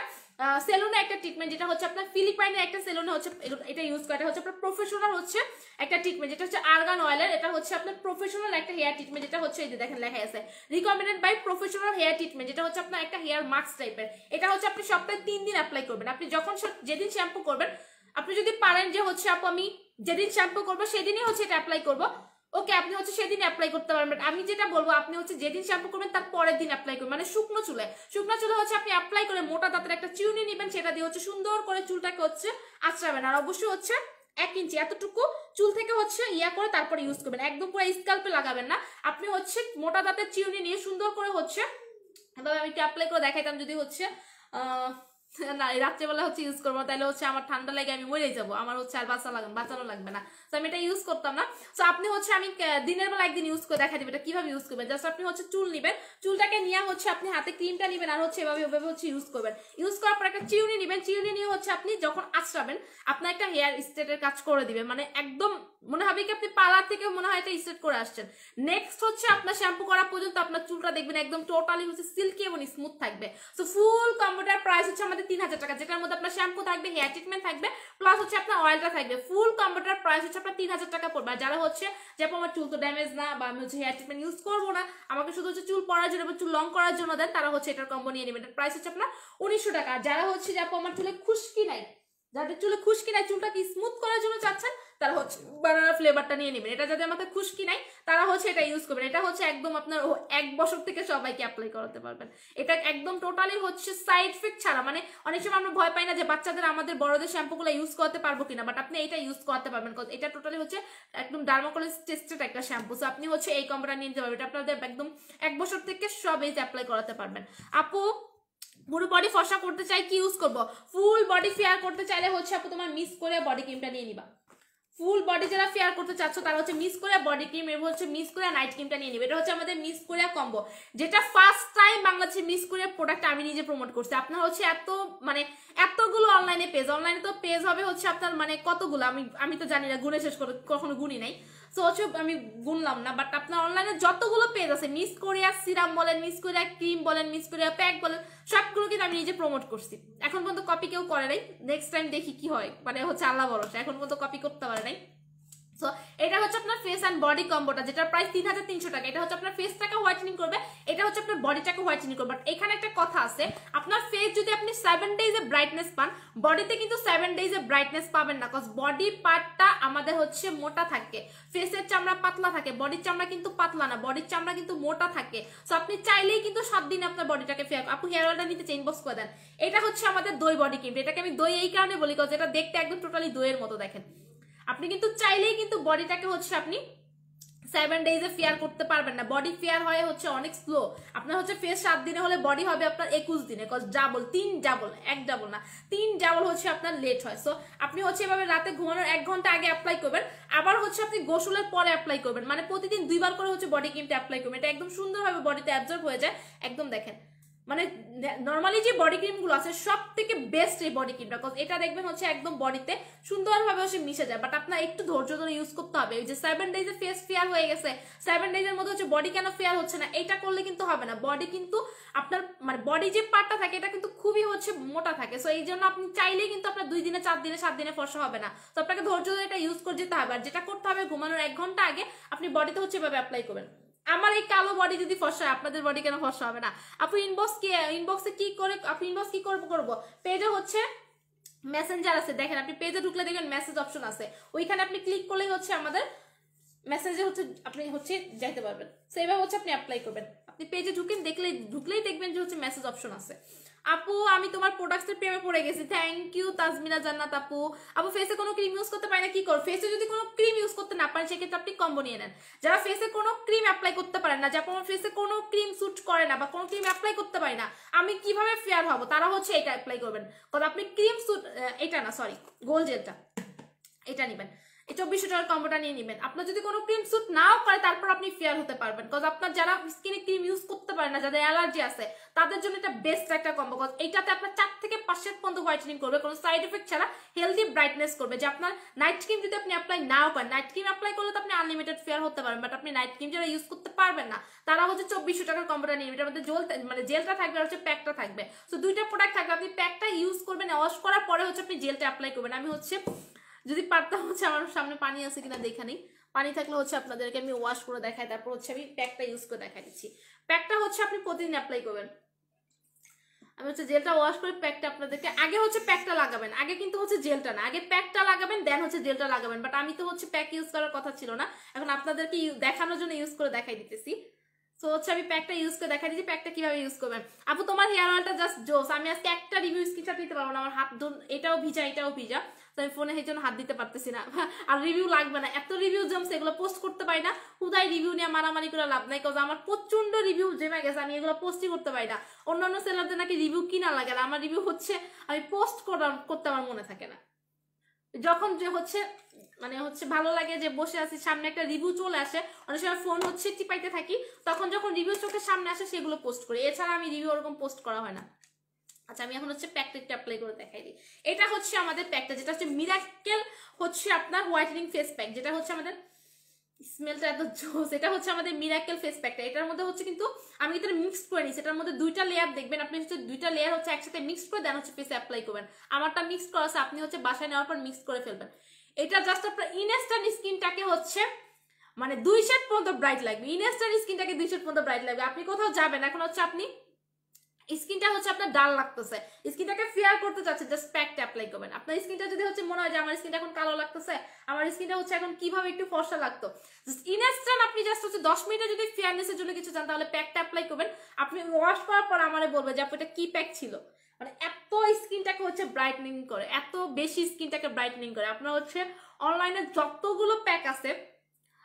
A: সেলুনে একটা ট্রিটমেন্ট যেটা হচ্ছে আপনার ফিলিপাইনের একটা সেলুনে হচ্ছে এটা ইউজ করা হচ্ছে আপনার প্রফেশনাল হচ্ছে একটা ট্রিটমেন্ট যেটা হচ্ছে আর্গান অয়েলের এটা হচ্ছে আপনার প্রফেশনাল একটা হেয়ার ট্রিটমেন্ট যেটা হচ্ছে এই যে দেখেন লেখা আছে। Recommended by professional hair treatment যেটা হচ্ছে আপনার একটা হেয়ার মাস্ক টাইপের এটা হচ্ছে আপনি সপ্তাহে তিন দিন অ্যাপ্লাই করবেন। আপনি যখন যেদিন শ্যাম্পু করবেন, আপনি যদি পারেন যে হচ্ছে আপু আমি যেদিন শ্যাম্পু করব, সেদিনই হচ্ছে এটা অ্যাপ্লাই করব। ওকে আপনি হচ্ছে সেদিন অ্যাপ্লাই করতে পারবেন। আমি যেটা বলব আপনি হচ্ছে যেদিন শ্যাম্পু করবেন তার পরের দিন অ্যাপ্লাই করবেন। মানে শুকনো চুলে। শুকনো চুলে হচ্ছে আপনি অ্যাপ্লাই করে মোটা দাঁতের একটা চিউনি নেবেন সেটা দিয়ে হচ্ছে সুন্দর করে চুলটাকে হচ্ছে আঁচড়াবেন। আর অবশ্যই হচ্ছে এক ইঞ্চি এতটুকু চুল থেকে হচ্ছে ইয়া করে তারপরে ইউজ করবেন। একদম পুরো স্কাল্পে লাগাবেন না। আপনি হচ্ছে মোটা দাঁতের চিউনি নিয়ে সুন্দর করে হচ্ছে এভাবে আমি একটু অ্যাপ্লাই করে দেখাইতাম যদি হচ্ছে আহ, [laughs] না রাত্রেবেলা হচ্ছে ইউজ করব তাহলে হচ্ছে আমার ঠান্ডা লাগে আমি মরে যাব, আমার হচ্ছে আর বাঁচা লাগবে বাঁচানো লাগবে না। তো আমি এটা ইউজ করতাম না। তো আপনি হচ্ছে আমি দিনের বেলা একদিন ইউজ করে দেখা দিবেন এটা কীভাবে ইউজ করবেন। জাস্ট আপনি হচ্ছে চুল নিবেন, চুলটাকে নিয়ে হচ্ছে আপনি হাতে ক্রিমটা নিবেন আর হচ্ছে এভাবে ওভাবে হচ্ছে ইউজ করবেন। ইউজ করার পর একটা চিউনি নিবেন চিউনি নিয়ে হচ্ছে আপনি যখন আঁচড়াবেন আপনার একটা হেয়ার স্ট্রেটের কাজ করে দিবে মানে একদম মনে হবে কি আপনি পার্লার থেকে মনে হয় এটা স্ট্রেট করে আসছেন। নেক্সট হচ্ছে আপনার শ্যাম্পু করা পর্যন্ত আপনার চুলটা দেখবেন একদম টোটালি হচ্ছে সিল্কি এবং স্মুথ থাকবে। সো ফুল কম্পিউটার প্রাইস হচ্ছে আমাদের তিন হাজার টাকা, যেটার মধ্যে আপনার শ্যাম্পু থাকবে হেয়ার ট্রিটমেন্ট থাকবে প্লাস হচ্ছে আপনার অয়েলটা থাকবে। ফুল কম্পিউটার প্রাইস হচ্ছে আপনার তিন হাজার টাকা পড়বে। যারা হচ্ছে, যে আমার চুল তো ড্যামেজ না বা আমি হচ্ছে হেয়ার ট্রিটমেন্ট ইউজ করব না, আমাকে শুধু হচ্ছে চুল পড়ার জন্য বা চুল লং করার জন্য দেন, তারা হচ্ছে এটার কম্বো নিয়ে নেবেন প্রাইস হচ্ছে আপনার উনিশশো টাকা। যারা হচ্ছে যে আমার চুলে খুশকি নাই যাদের চুলে খুশকি নাই, চুলটাকে স্মুথ করার জন্য চাচ্ছেন, তারা হচ্ছে বানানা ফ্লেভারটা নিয়ে নেবেন। এটা যাদের আমাকে খুশকি নাই, তারা হচ্ছে এটা ইউজ করবেন। এটা হচ্ছে একদম আপনার এক বছর থেকে সবাইকে অ্যাপ্লাই করাতে পারবেন। এটা একদম টোটালি হচ্ছে সাইড ইফেক্ট ছাড়া। মানে অনেক সময় আমরা ভয় পাই না যে বাচ্চাদের আমাদের বড়দের শ্যাম্পুগুলো ইউজ করতে পারব কিনা বাট আপনি এটা ইউজ করতে পারবেন। এটা টোটালি হচ্ছে একদম ডার্মাকোলজ টেস্টেড একটা শ্যাম্পু সো আপনি হচ্ছে এই কম্পোটা নিয়ে পারবেন এটা আপনাদের একদম এক বছর থেকে সব এই অ্যাপ্লাই করাতে পারবেন। আপু পুরো বডি ফসা করতে চাই, কি ইউজ করব? ফুল বডি ফেয়ার করতে চাইলে হচ্ছে আপু তোমার মিস করে বডি ক্রিমটা নিয়ে নিবা। ফুল বডি যারা ফেয়ার করতে চাচ্ছ, তারা হচ্ছে মিস করে বডি ক্রিম এবং হচ্ছে মিস করে নাইট ক্রিমটা নিয়ে নিবে। এটা হচ্ছে আমাদের মিস করে কম্বো যেটা ফার্স্ট টাইম বাংলাদেশে মিস করে প্রোডাক্ট আমি নিজে প্রমোট করছি। আপনার হচ্ছে এত মানে এতগুলো অনলাইনে পেজ অনলাইনে তো পেজ হবে হচ্ছে আপনার মানে কতগুলো? আমি আমি তো জানি না, গুনে শেষ করে, কখনো গুনি নাই। সো হচ্ছে আমি গুনলাম না বাট আপনার অনলাইনে যতগুলো পেজ আছে মিস কোরিয়া সিরাম বলেন মিস কোরিয়া ক্রিম বলেন মিস কোরিয়া প্যাক বলেন, সবগুলো কিন্তু আমি নিজে প্রমোট করছি। এখন পর্যন্ত কপি কেউ করে নাই নেক্সট টাইম দেখি কি হয় মানে হচ্ছে আল্লাহ ভরসা, এখন পর্যন্ত কপি করতে পারে নাই। সো এটা হচ্ছে আপনার ফেস অ্যান্ড বডি কম্বোটা যেটা প্রাইস তিন হাজার তিনশো টাকা। এটা হচ্ছে আপনার ফেসটাকে হোয়াইটেনিং করবে, এটা হচ্ছে আপনার বডিটাকে হোয়াইটেনিং করবে। বাট এখানে একটা কথা আছে, আপনার ফেস যদি আপনি সেভেন ডেজ এ ব্রাইটনেস পান বডিতে কিন্তু সেভেন ডেজ এ ব্রাইটনেস পাবেন না কজ বডি পার্টটা আমাদের হচ্ছে মোটা থাকে। ফেসের চামড়া পাতলা থাকে বডির চামড়া কিন্তু পাতলা না বডির চামড়া কিন্তু মোটা থাকে। সো আপনি চাইলেই কিন্তু সাত দিনে আপনার বডিটাকে ফেয়ার আপু হেয়ার অয়েলটা নিতে চেঞ্জ বক্স করে দেন। এটা হচ্ছে আমাদের দই বডি ক্রিম এটাকে আমি দই এই কারণে বলি কজ এটা দেখতে একদম টোটালি দইয়ের মতো দেখেন। আপনি কিন্তু চাইলেই কিন্তু বডিটাকে হচ্ছে আপনি সেভেন ডেজে ফেয়ার করতে পারবেন না। বডি ফেয়ার হয় হচ্ছে অনেক স্লো আপনার হচ্ছে ফেস সাত দিনে হলে বডি হবে আপনার একুশ দিনে। ডাবল তিন ডাবল এক ডাবল না। তিন ডাবল হচ্ছে আপনার লেট হয়। সো আপনি হচ্ছে এভাবে রাতে ঘুমানোর এক ঘণ্টা আগে অ্যাপ্লাই করবেন। আবার হচ্ছে আপনি গোসলের পরে অ্যাপ্লাই করবেন। মানে প্রতিদিন দুইবার করে হচ্ছে বডি ক্রিমটা অ্যাপ্লাই করবেন। এটা একদম সুন্দরভাবে বডিতে অ্যাবজর্ব হয়ে যায়। একদম দেখেন। মানে নর্মালি যে বডি ক্রিমগুলো আছে সব থেকে বেস্ট এই বডি ক্রিমটা কজ এটা দেখবেন হচ্ছে একদম বডিতে সুন্দরভাবে হচ্ছে মিশে যায়। বাট আপনার একটু ধৈর্য ধরে ইউজ করতে হবে। ওই যে সেভেন ডেজে ফেস ফেয়ার হয়ে গেছে সেভেন ডেজের মধ্যে হচ্ছে বডি কেন ফেয়ার হচ্ছে না, এটা করলে কিন্তু হবে না। বডি কিন্তু আপনার মানে বডি যে পার্টটা থাকে, এটা কিন্তু খুবই হচ্ছে মোটা থাকে। সো এই জন্য আপনি চাইলেই কিন্তু আপনার দুই দিনে, চার দিনে, সাত দিনে ফর্সা হবে না। তো আপনাকে ধৈর্য ধরে এটা ইউজ করে যেতে হবে। আর যেটা করতে হবে, ঘুমানোর এক ঘণ্টা আগে আপনি বডিতে হচ্ছে এভাবে অ্যাপ্লাই করবেন। আমার এই কালো বডি যদি ফসা হয় আপনাদের বডি কেন ফসা হবে না? আপু ইনবক্স কি ইনবক্সে কি করে, আপনি ইনবক্স কি করব করব? পেজে হচ্ছে মেসেঞ্জার আছে, দেখেন আপনি পেজে ঢুকলে দেখবেন মেসেজ অপশন আছে। ওইখানে আপনি ক্লিক করলেই হচ্ছে আমাদের মেসেজে হচ্ছে, আপনি হচ্ছে যাইতে পারবেন। সেইভাবে হচ্ছে আপনি অ্যাপ্লাই করবেন। আপনি পেজে ঢুকেন দেখলে ঢুকলেই দেখবেন যে হচ্ছে মেসেজ অপশন আছে। আপু, আমি তোমার প্রোডাক্টের প্রেমে পড়ে গেছি। থ্যাংক ইউ তাজমিনা জান্নাত আপু। আপু ফেসে কোনো ক্রিম ইউজ করতে পারে না, কি করো ফেসে যদি কোনো ক্রিম ইউজ করতে না পারেন, সেক্ষেত্রে আপনি কম্বো নিয়ে নেন। যারা ফেসে কোনো ক্রিম অ্যাপ্লাই করতে পারেন না, যারা ফেসে কোনো ক্রিম স্যুট করে না বা কোনো ক্রিম অ্যাপ্লাই করতে পারে না, আমি কীভাবে ফেয়ার হব? তারা হচ্ছে এটা অ্যাপ্লাই করবেন। কারণ আপনি ক্রিম স্যুট এটা না সরি গোল জেলটা এটা নেবেন। চব্বিশশো টাকার কম্বোটা নিয়ে নেবেন। আপনার যদি কোনো ক্রিম স্যুট নাও করে তারপর আপনি ফেয়ার হতে পারবেন। কজ আপনার যারা স্কিনে ক্রিম ইউজ করতে পারে না, যাদের অ্যালার্জি আছে, তাদের জন্য এটা বেস্ট একটা কম্বো কজ এইটাতে আপনার চার থেকে পাঁচ পর্যন্ত হোয়াইটেনিং করবে। কোনো সাইড এফেক্ট ছাড়া হেলদি ব্রাইটনেস করবে। যে আপনার নাইট ক্রিম যদি আপনি অ্যাপ্লাই নাও করেন নাইট ক্রিম অ্যাপ্লাই করলে তো আপনি আনলিমিটেড ফেয়ার হতে পারবেন। বাট আপনি নাইট ক্রিম যারা ইউজ করতে পারবেন না, তারা হচ্ছে চব্বিশশো টাকার কম্বোটা নিয়ে এটার মধ্যে জল মানে জেলটা থাকবে আর হচ্ছে প্যাকটা থাকবে। তো দুইটা প্রোডাক্ট থাকবে। আপনি প্যাকটা ইউজ করবেন ওয়াশ করার পরে হচ্ছে আপনি জেলটা অ্যাপ্লাই করবেন। আমি হচ্ছে যদি পারতাম হচ্ছে আমার সামনে পানি আছে কিনা দেখে নেই। পানি থাকলে হচ্ছে আপনাদেরকে আমি ওয়াশ করে দেখাই, তারপর হচ্ছে আমি প্যাকটা ইউজ করে দেখাই দিচ্ছি। প্যাকটা হচ্ছে আপনি প্রতিদিন অ্যাপ্লাই করবেন। আমি হচ্ছে জেলটা ওয়াশ করে প্যাকটা আপনাদেরকে আগে হচ্ছে প্যাকটা লাগাবেন। আগে কিন্তু হচ্ছে জেলটা না, আগে প্যাকটা লাগাবেন দেন হচ্ছে জেলটা লাগাবেন। বাট আমি তো হচ্ছে প্যাক ইউজ করার কথা ছিল না। এখন আপনাদেরকে দেখানোর জন্য ইউজ করে দেখাই দিতেছি। তো হচ্ছে আমি প্যাকটা ইউজ করে দেখাই দিচ্ছি প্যাকটা কীভাবে ইউজ করবেন। আপু, তোমার হেয়ার অয়েলটা জাস্ট জোস। আমি আজকে একটা রিভিউ স্ক্রিনশট নিতে পারব না, আমার হাত ধুন, এটাও ভিজা এটাও ভিজা। তো আমি ফোনে সেই জন্য হাত দিতে পারতেছি না। আর রিভিউ লাগবে না। এত রিভিউ জমছে, এগুলো পোস্ট করতে পারি না। হুদাই রিভিউ নিয়ে মারামারি করে লাভ নাই কাজ আমার প্রচণ্ড রিভিউ জমে গেছে, আমি এগুলো পোস্টই করতে পারি না। অন্যান্য সেলারদের নাকি রিভিউ কিনা লাগে আর আমার রিভিউ হচ্ছে, আমি পোস্ট করার করতে আমার মনে থাকে না। যখন যে হচ্ছে মানে হচ্ছে ভালো লাগে যে বসে আছি, সামনে একটা রিভিউ চলে আসে, অনেক সময় ফোন হচ্ছে, টিপাইতে থাকি, তখন যখন রিভিউ চোখের সামনে আসে, সেগুলো পোস্ট করি। এছাড়া আমি রিভিউ ওরকম পোস্ট করা হয় না। আচ্ছা আমি এখন হচ্ছে প্যাকটা অ্যাপ্লাই করে দেখাই দিই। এটা হচ্ছে আমাদের প্যাকটা যেটা হচ্ছে মিরাকেল হচ্ছে আপনার হোয়াইটেনিং ফেস প্যাক যেটা হচ্ছে আমাদের স্মেলটা এত জোস এটা হচ্ছে আমাদের মিরাকেল ফেস প্যাকটা এটার মধ্যে হচ্ছে কিন্তু আমি এটা মিক্সড করে নিচ্ছি। এটার মধ্যে দুইটা লেয়ার দেখবেন, আপনি হচ্ছে দুইটা লেয়ার হচ্ছে একসাথে মিক্সড করে দেন হচ্ছে ফেসে অ্যাপ্লাই করবেন। আমারটা মিক্সড করা আছে, আপনি হচ্ছে বাসায় নেওয়ার পর মিক্স করে ফেলবেন। এটা জাস্ট আপনার ইনস্ট্যান্ট স্কিনটাকে হচ্ছে মানে দুই শেড পর্যন্ত ব্রাইট লাগবে। ইনস্ট্যান্ট স্কিনটাকে দুই শেড পর্যন্ত ব্রাইট লাগবে। আপনি কোথাও যাবেন, এখন হচ্ছে আপনি স্কিনটা হচ্ছে আপনার ডাল লাগতেছে। স্কিনটাকে ফেয়ার করতে চাচ্ছে জাস্ট প্যাকটা অ্যাপ্লাই করবেন। আপনার স্কিনটা যদি হচ্ছে মনে হয় যে আমার স্কিনটা এখন কালো লাগতেছে, আমার স্কিনটা হচ্ছে এখন কীভাবে একটু ফর্সা লাগতো। জাস্ট ইনস্ট্যান্ট আপনি জাস্ট হচ্ছে দশ মিনিটে যদি ফেয়ারনেসের জন্য কিছু চান, তাহলে প্যাকটা অ্যাপ্লাই করবেন। আপনি ওয়াশ করার পর আমারে বলবে যে, আপু, এটা কি প্যাক ছিল? মানে এত স্কিনটাকে হচ্ছে ব্রাইটনিং করে, এত বেশি স্কিনটাকে ব্রাইটনিং করে। আপনার হচ্ছে অনলাইনে যতগুলো প্যাক আছে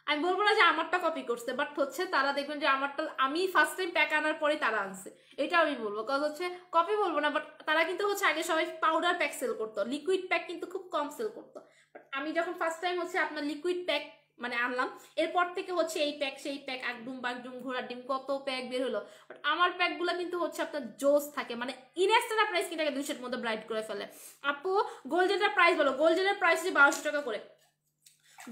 A: আমি বলব না যে আমারটা কপি করছে বাট হচ্ছে তারা দেখবেন যে আমারটা, আমি ফার্স্ট টাইম প্যাক আনার পরে তারা আনছে। এটা আমি বলব কারণ হচ্ছে কপি বলব না বাট তারা কিন্তু হচ্ছে আগে সবাই পাউডার প্যাক সেল করতো লিকুইড প্যাক কিন্তু খুব কম সেল করতো। বাট আমি যখন ফার্স্ট টাইম হচ্ছে আপনার লিকুইড প্যাক মানে আনলাম, এরপর থেকে হচ্ছে এই প্যাক সেই প্যাক একদম বাগডুম, ঘোড়ার ডিম, কত প্যাক বের হলো। বাট আমার প্যাকগুলো কিন্তু হচ্ছে আপনার জোস থাকে মানে ইনস্ট্যান্ট আপনার স্কিনটাকে দুশোর মধ্যে ব্রাইট করে ফেলে। আপু গোল্ডেনের প্রাইস বলো গোল্ডেনের প্রাইস হচ্ছে বারোশো টাকা করে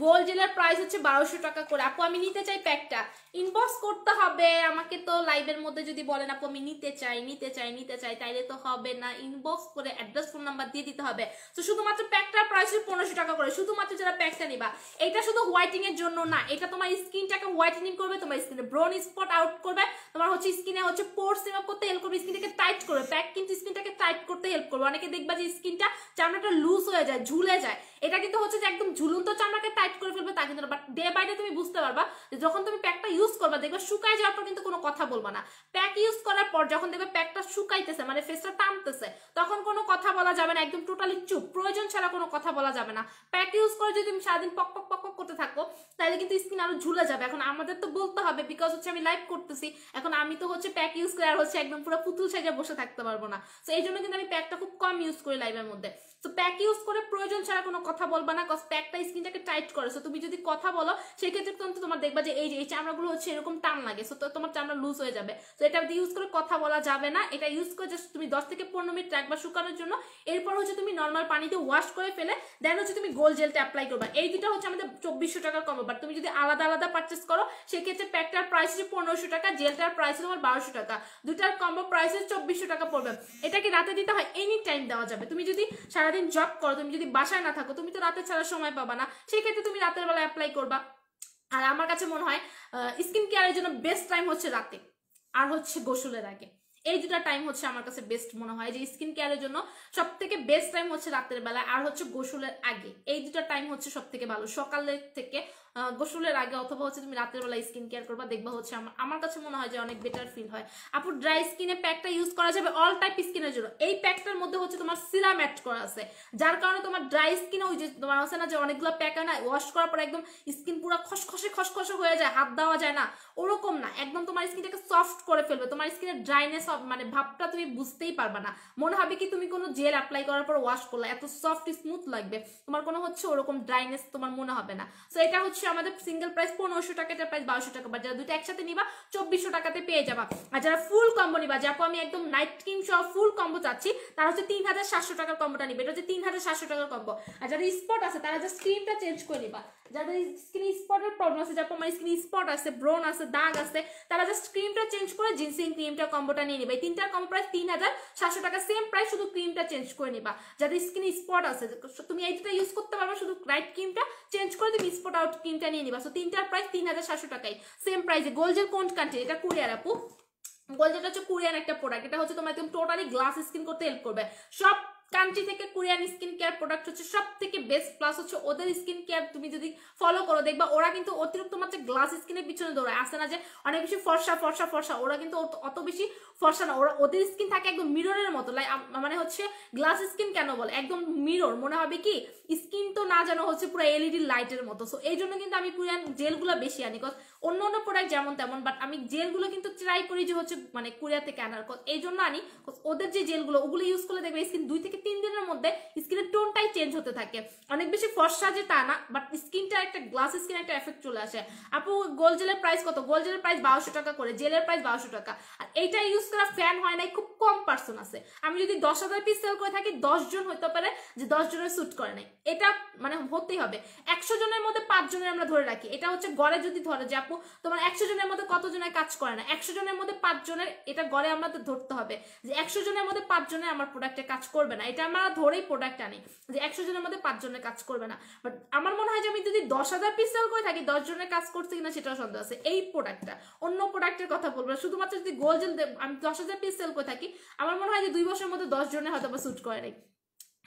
A: গোল্ড জেলার প্রাইস হচ্ছে বারোশো টাকা করে। আপু, আমি নিতে চাই প্যাকটা ইনবক্স করতে হবে। আমাকে তো লাইভের মধ্যে যদি বলেন, আপু, আমি নিতে চাই নিতে চাই নিতে চাই, তাইলে তো হবে না। ইনবক্স করে অ্যাড্রেস ফোন নাম্বার দিয়ে দিতে হবে। তো শুধুমাত্র প্যাকটার প্রাইস পনেরোশো টাকা করে। শুধুমাত্র যারা প্যাকটা নিবা, এটা শুধু হোয়াইটিং এর জন্য না। এটা তোমার স্কিনটাকে হোয়াইটেনিং করবে, তোমার স্কিনে ব্রন স্পট আউট করবে। তোমার হচ্ছে স্কিনে হচ্ছে পোর্স সিম করতে হেল্প করবে, স্কিনটাকে টাইট করবে। প্যাক কিন্তু স্কিনটাকে টাইট করতে হেল্প করবে। অনেকে দেখবা যে স্কিনটা চামড়াটা লুজ হয়ে যায়, ঝুলে যায়। এটা কিন্তু হচ্ছে যে একদম ঝুলন্ত চামড়াকে টাইট করে ফেলবে, তা কিন্তু বাট ডে বাই ডে তুমি বুঝতে পারবা যে যখন তুমি প্যাকটা ইউজ করবা, দেখবে শুকায় যাওয়ার পর কিন্তু কোনো কথা বলবা না। প্যাক ইউজ করার পর যখন দেখবে প্যাকটা শুকাইতেছে মানে ফেসটা টানতেছে, তখন কোনো কথা বলা যাবে না, একদম টোটালি চুপ। প্রয়োজন ছাড়া কোনো কথা বলা যাবে না। প্যাক ইউজ করে যদি তুমি সারাদিন পক পক পক পক করতে থাকো, তাহলে কিন্তু স্কিন আরও ঝুলে যাবে। এখন আমাদের তো বলতে হবে বিকজ হচ্ছে আমি লাইভ করতেছি, এখন আমি তো হচ্ছে প্যাক ইউজ করে আর হচ্ছে একদম পুরো পুতুল সাইজে বসে থাকতে পারব না। তো এই জন্য কিন্তু আমি প্যাকটা খুব কম ইউজ করি লাইভের মধ্যে। তো প্যাক ইউজ করে প্রয়োজন ছাড়া কোনো কথা বলবা না কজ প্যাকটা স্কিনটাকে টাইট করে। সো তুমি যদি কথা বলো, সেক্ষেত্রে কিন্তু তোমার দেখবা যে এই যে, এই চামড়াগুলো হচ্ছে এরকম টান লাগে। সো তোমার চামড়া লুজ হয়ে যাবে। তো এটা ইউজ করে কথা বলা যাবে না। এটা ইউজ করে জাস্ট তুমি দশ থেকে পনেরো মিনিট রাখবা শুকানোর জন্য। এরপর হচ্ছে তুমি নর্মাল পানিতে ওয়াশ করে ফেলে দেন হচ্ছে তুমি গোল জেলটা অ্যাপ্লাই করবা। এই দুটো হচ্ছে আমাদের চব্বিশশো টাকার কম বাট তুমি যদি আলাদা আলাদা পারচেস করো, সেক্ষেত্রে প্যাকটার প্রাইস হচ্ছে পনেরোশো টাকা জেলটার প্রাইস তোমার বারোশো টাকা। দুটার কম্বো প্রাইস চব্বিশশো টাকা পড়বে। এটা কি রাতে দিতে হয়? এনি টাইম দেওয়া যাবে। তুমি যদি সারাদিন জব করো, তুমি যদি বাসায় না থাকো, তুমি তো রাতে ছাড়া সময় পাবা না। সেই ক্ষেত্রে তুমি রাতের বেলা অ্যাপ্লাই করবা। আর আমার কাছে মনে হয় স্কিন কেয়ারের জন্য বেস্ট টাইম হচ্ছে রাতে, আর হচ্ছে গোসলের আগে। এই দুটা টাইম হচ্ছে আমার কাছে বেস্ট মনে হয়, যে স্কিন কেয়ারের জন্য সব থেকে বেস্ট টাইম হচ্ছে রাতের বেলা আর হচ্ছে গোসলের আগে। এই দুটা টাইম হচ্ছে সব থেকে ভালো। সকালের থেকে গোসলের আগে অথবা হচ্ছে তুমি রাতের বেলা স্কিন কেয়ার করবা, দেখবা হচ্ছে আমার আমার কাছে মনে হয় যে অনেক বেটার ফিল হয়। আপু ড্রাই স্কিনে প্যাকটা ইউজ করা যাবে অল টাইপ স্কিনের জন্য। এই প্যাকটার মধ্যে হচ্ছে তোমার সিরাম অ্যাড করা আছে। যার কারণে তোমার ড্রাই স্কিনে ওই যে তোমার আছে না যে অনেকগুলো প্যাক না ওয়াশ করার পর একদম স্কিন পুরো খসখসে খসখসে হয়ে যায়, হাত দেওয়া যায় না। ওরকম না, একদম তোমার স্কিনটাকে সফট করে ফেলবে। তোমার স্কিনের ড্রাইনেস মানে ভাবটা তুমি বুঝতেই পারবে না। মনে হবে কি তুমি কোনো জেল অ্যাপ্লাই করার পর ওয়াশ করলে, এত সফট স্মুথ লাগবে। তোমার কোনো হচ্ছে ওরকম ড্রাইনেস তোমার মনে হবে না। তো এটা হচ্ছে আমাদের সিঙ্গেল প্রাইস পনেরোশো টাকা এটার প্রাইস বারোশো টাকা। বা যারা দুটো একসাথে নিবা, চব্বিশশো টাকাতে পেয়ে যাবা। আর যারা ফুল কম্বো নিবা যাপো আমি একদম নাইট ক্রিম সহ ফুল কম্বো চাচ্ছি, তারা হচ্ছে তিন হাজার সাতশো টাকার কম্বোটা নিবে। এটা হচ্ছে তিন হাজার সাতশো টাকার কম্বো আর যারা স্পট আছে, তারা জাস্ট ক্রিমটা চেঞ্জ করে নিবা। যাদের স্কিন স্পটের প্রবলেম আছে যাপো আমার স্কিন স্পট আছে ব্রোন আছে, দাগ আছে, তারা জাস্ট ক্রিমটা চেঞ্জ করে জিন্সিং ক্রিমটা কম্বোটা নিয়ে নিবে। এই তিনটার কম্বো প্রাইস তিন হাজার সাতশো টাকা সেম প্রাইস শুধু ক্রিমটা চেঞ্জ করে নিবা। যাদের স্কিন স্পট আছে, তুমি এইটা ইউজ করতে পারবে, শুধু রাইট ক্রিমটা চেঞ্জ করে তুমি স্পট আউট ক্রিমটা নিয়ে নিবা। সো তিনটার প্রাইস তিন হাজার সাতশো টাকাই। সেম প্রাইসে গোল্ডের কোন কান্ট্রি এটা কোরিয়ার আপু। গোল্ডের হচ্ছে কোরিয়ান একটা প্রোডাক্ট এটা হচ্ছে তোমার একদম টোটালি গ্লাস স্কিন করতে হেল্প করবে। সব কান্ট্রি থেকে কোরিয়ান স্কিন কেয়ার প্রোডাক্ট হচ্ছে সব থেকে বেস্ট প্লাস হচ্ছে ওদের স্কিন কেয়ার তুমি যদি ফলো করো, দেখবা ওরা কিন্তু অতিরিক্ত মাত্রা গ্লাস স্কিনের পিছনে দৌড়ায়। আসে না যে অনেক বেশি ফর্সা ফর্সা ফর্সা, ওরা কিন্তু অত- বেশি ফর্সা না। ওরা ওদের স্কিন থাকে একদম মিররের মতো লাইক মানে হচ্ছে গ্লাস স্কিন কেন বলে? একদম মিরর মনে হবে কি? স্কিন তো না যেন হচ্ছে পুরো এলইডি লাইটের মতো। সো এই জন্য কিন্তু আমি কোরিয়ান জেলগুলো বেশি আনি কজ অন্য অন্য প্রোডাক্ট যেমন তেমন বাট আমি জেলগুলো কিন্তু ট্রাই করি যে হচ্ছে মানে কোরিয়া থেকে আনার। এই জন্য আনি ওদের যে জেলগুলো ওগুলো ইউজ করলে দেখবে স্কিন দুই থেকে তিন দিনের মধ্যে স্কিনের টোনটাই চেঞ্জ হতে থাকে। অনেক বেশি ফর্সা যে তা না বাট স্কিনটা একটা গ্লাস স্কিন একটা এফেক্ট চলে আসে। আপু গোল জেলের প্রাইস কত? গোল জেলের প্রাইস বারোশো টাকা করে জেলের প্রাইস বারোশো টাকা। আর এইটা ইউজ করা ফ্যান হয় নাই, খুব কম পার্সন আছে। আমি যদি দশ হাজার পিস সেল করে থাকি জন হতে পারে যে জনের স্যুট করে নাই। এটা মানে হতেই হবে। একশো জনের মধ্যে পাঁচ জনের আমরা ধরে রাখি। এটা হচ্ছে গড়ে যদি ধরে যে আপু, তোমার একশো জনের মধ্যে কত জনের কাজ করে না? একশো জনের মধ্যে পাঁচ জনের, এটা গড়ে আমাদের ধরতে হবে। যে একশো জনের মধ্যে পাঁচ জনের আমার প্রোডাক্টে কাজ করবে না। এটা আমরা ধরেই প্রোডাক্ট আনি যে একশো জনের মধ্যে পাঁচ জনের কাজ করবে না। বাট আমার মনে হয় যে আমি যদি দশ হাজার পিস সেল করে থাকি জনের কাজ করছে কিনা সেটাও সন্দেহ আছে। এই প্রোডাক্টটা অন্য প্রোডাক্টের কথা বলব শুধুমাত্র যদি গোল জেল আমি দশ হাজার পিস সেল করে থাকি, আমার মনে হয় যে দুই বছরের মধ্যে দশ জনের হয়তো বা স্যুট করে নাই।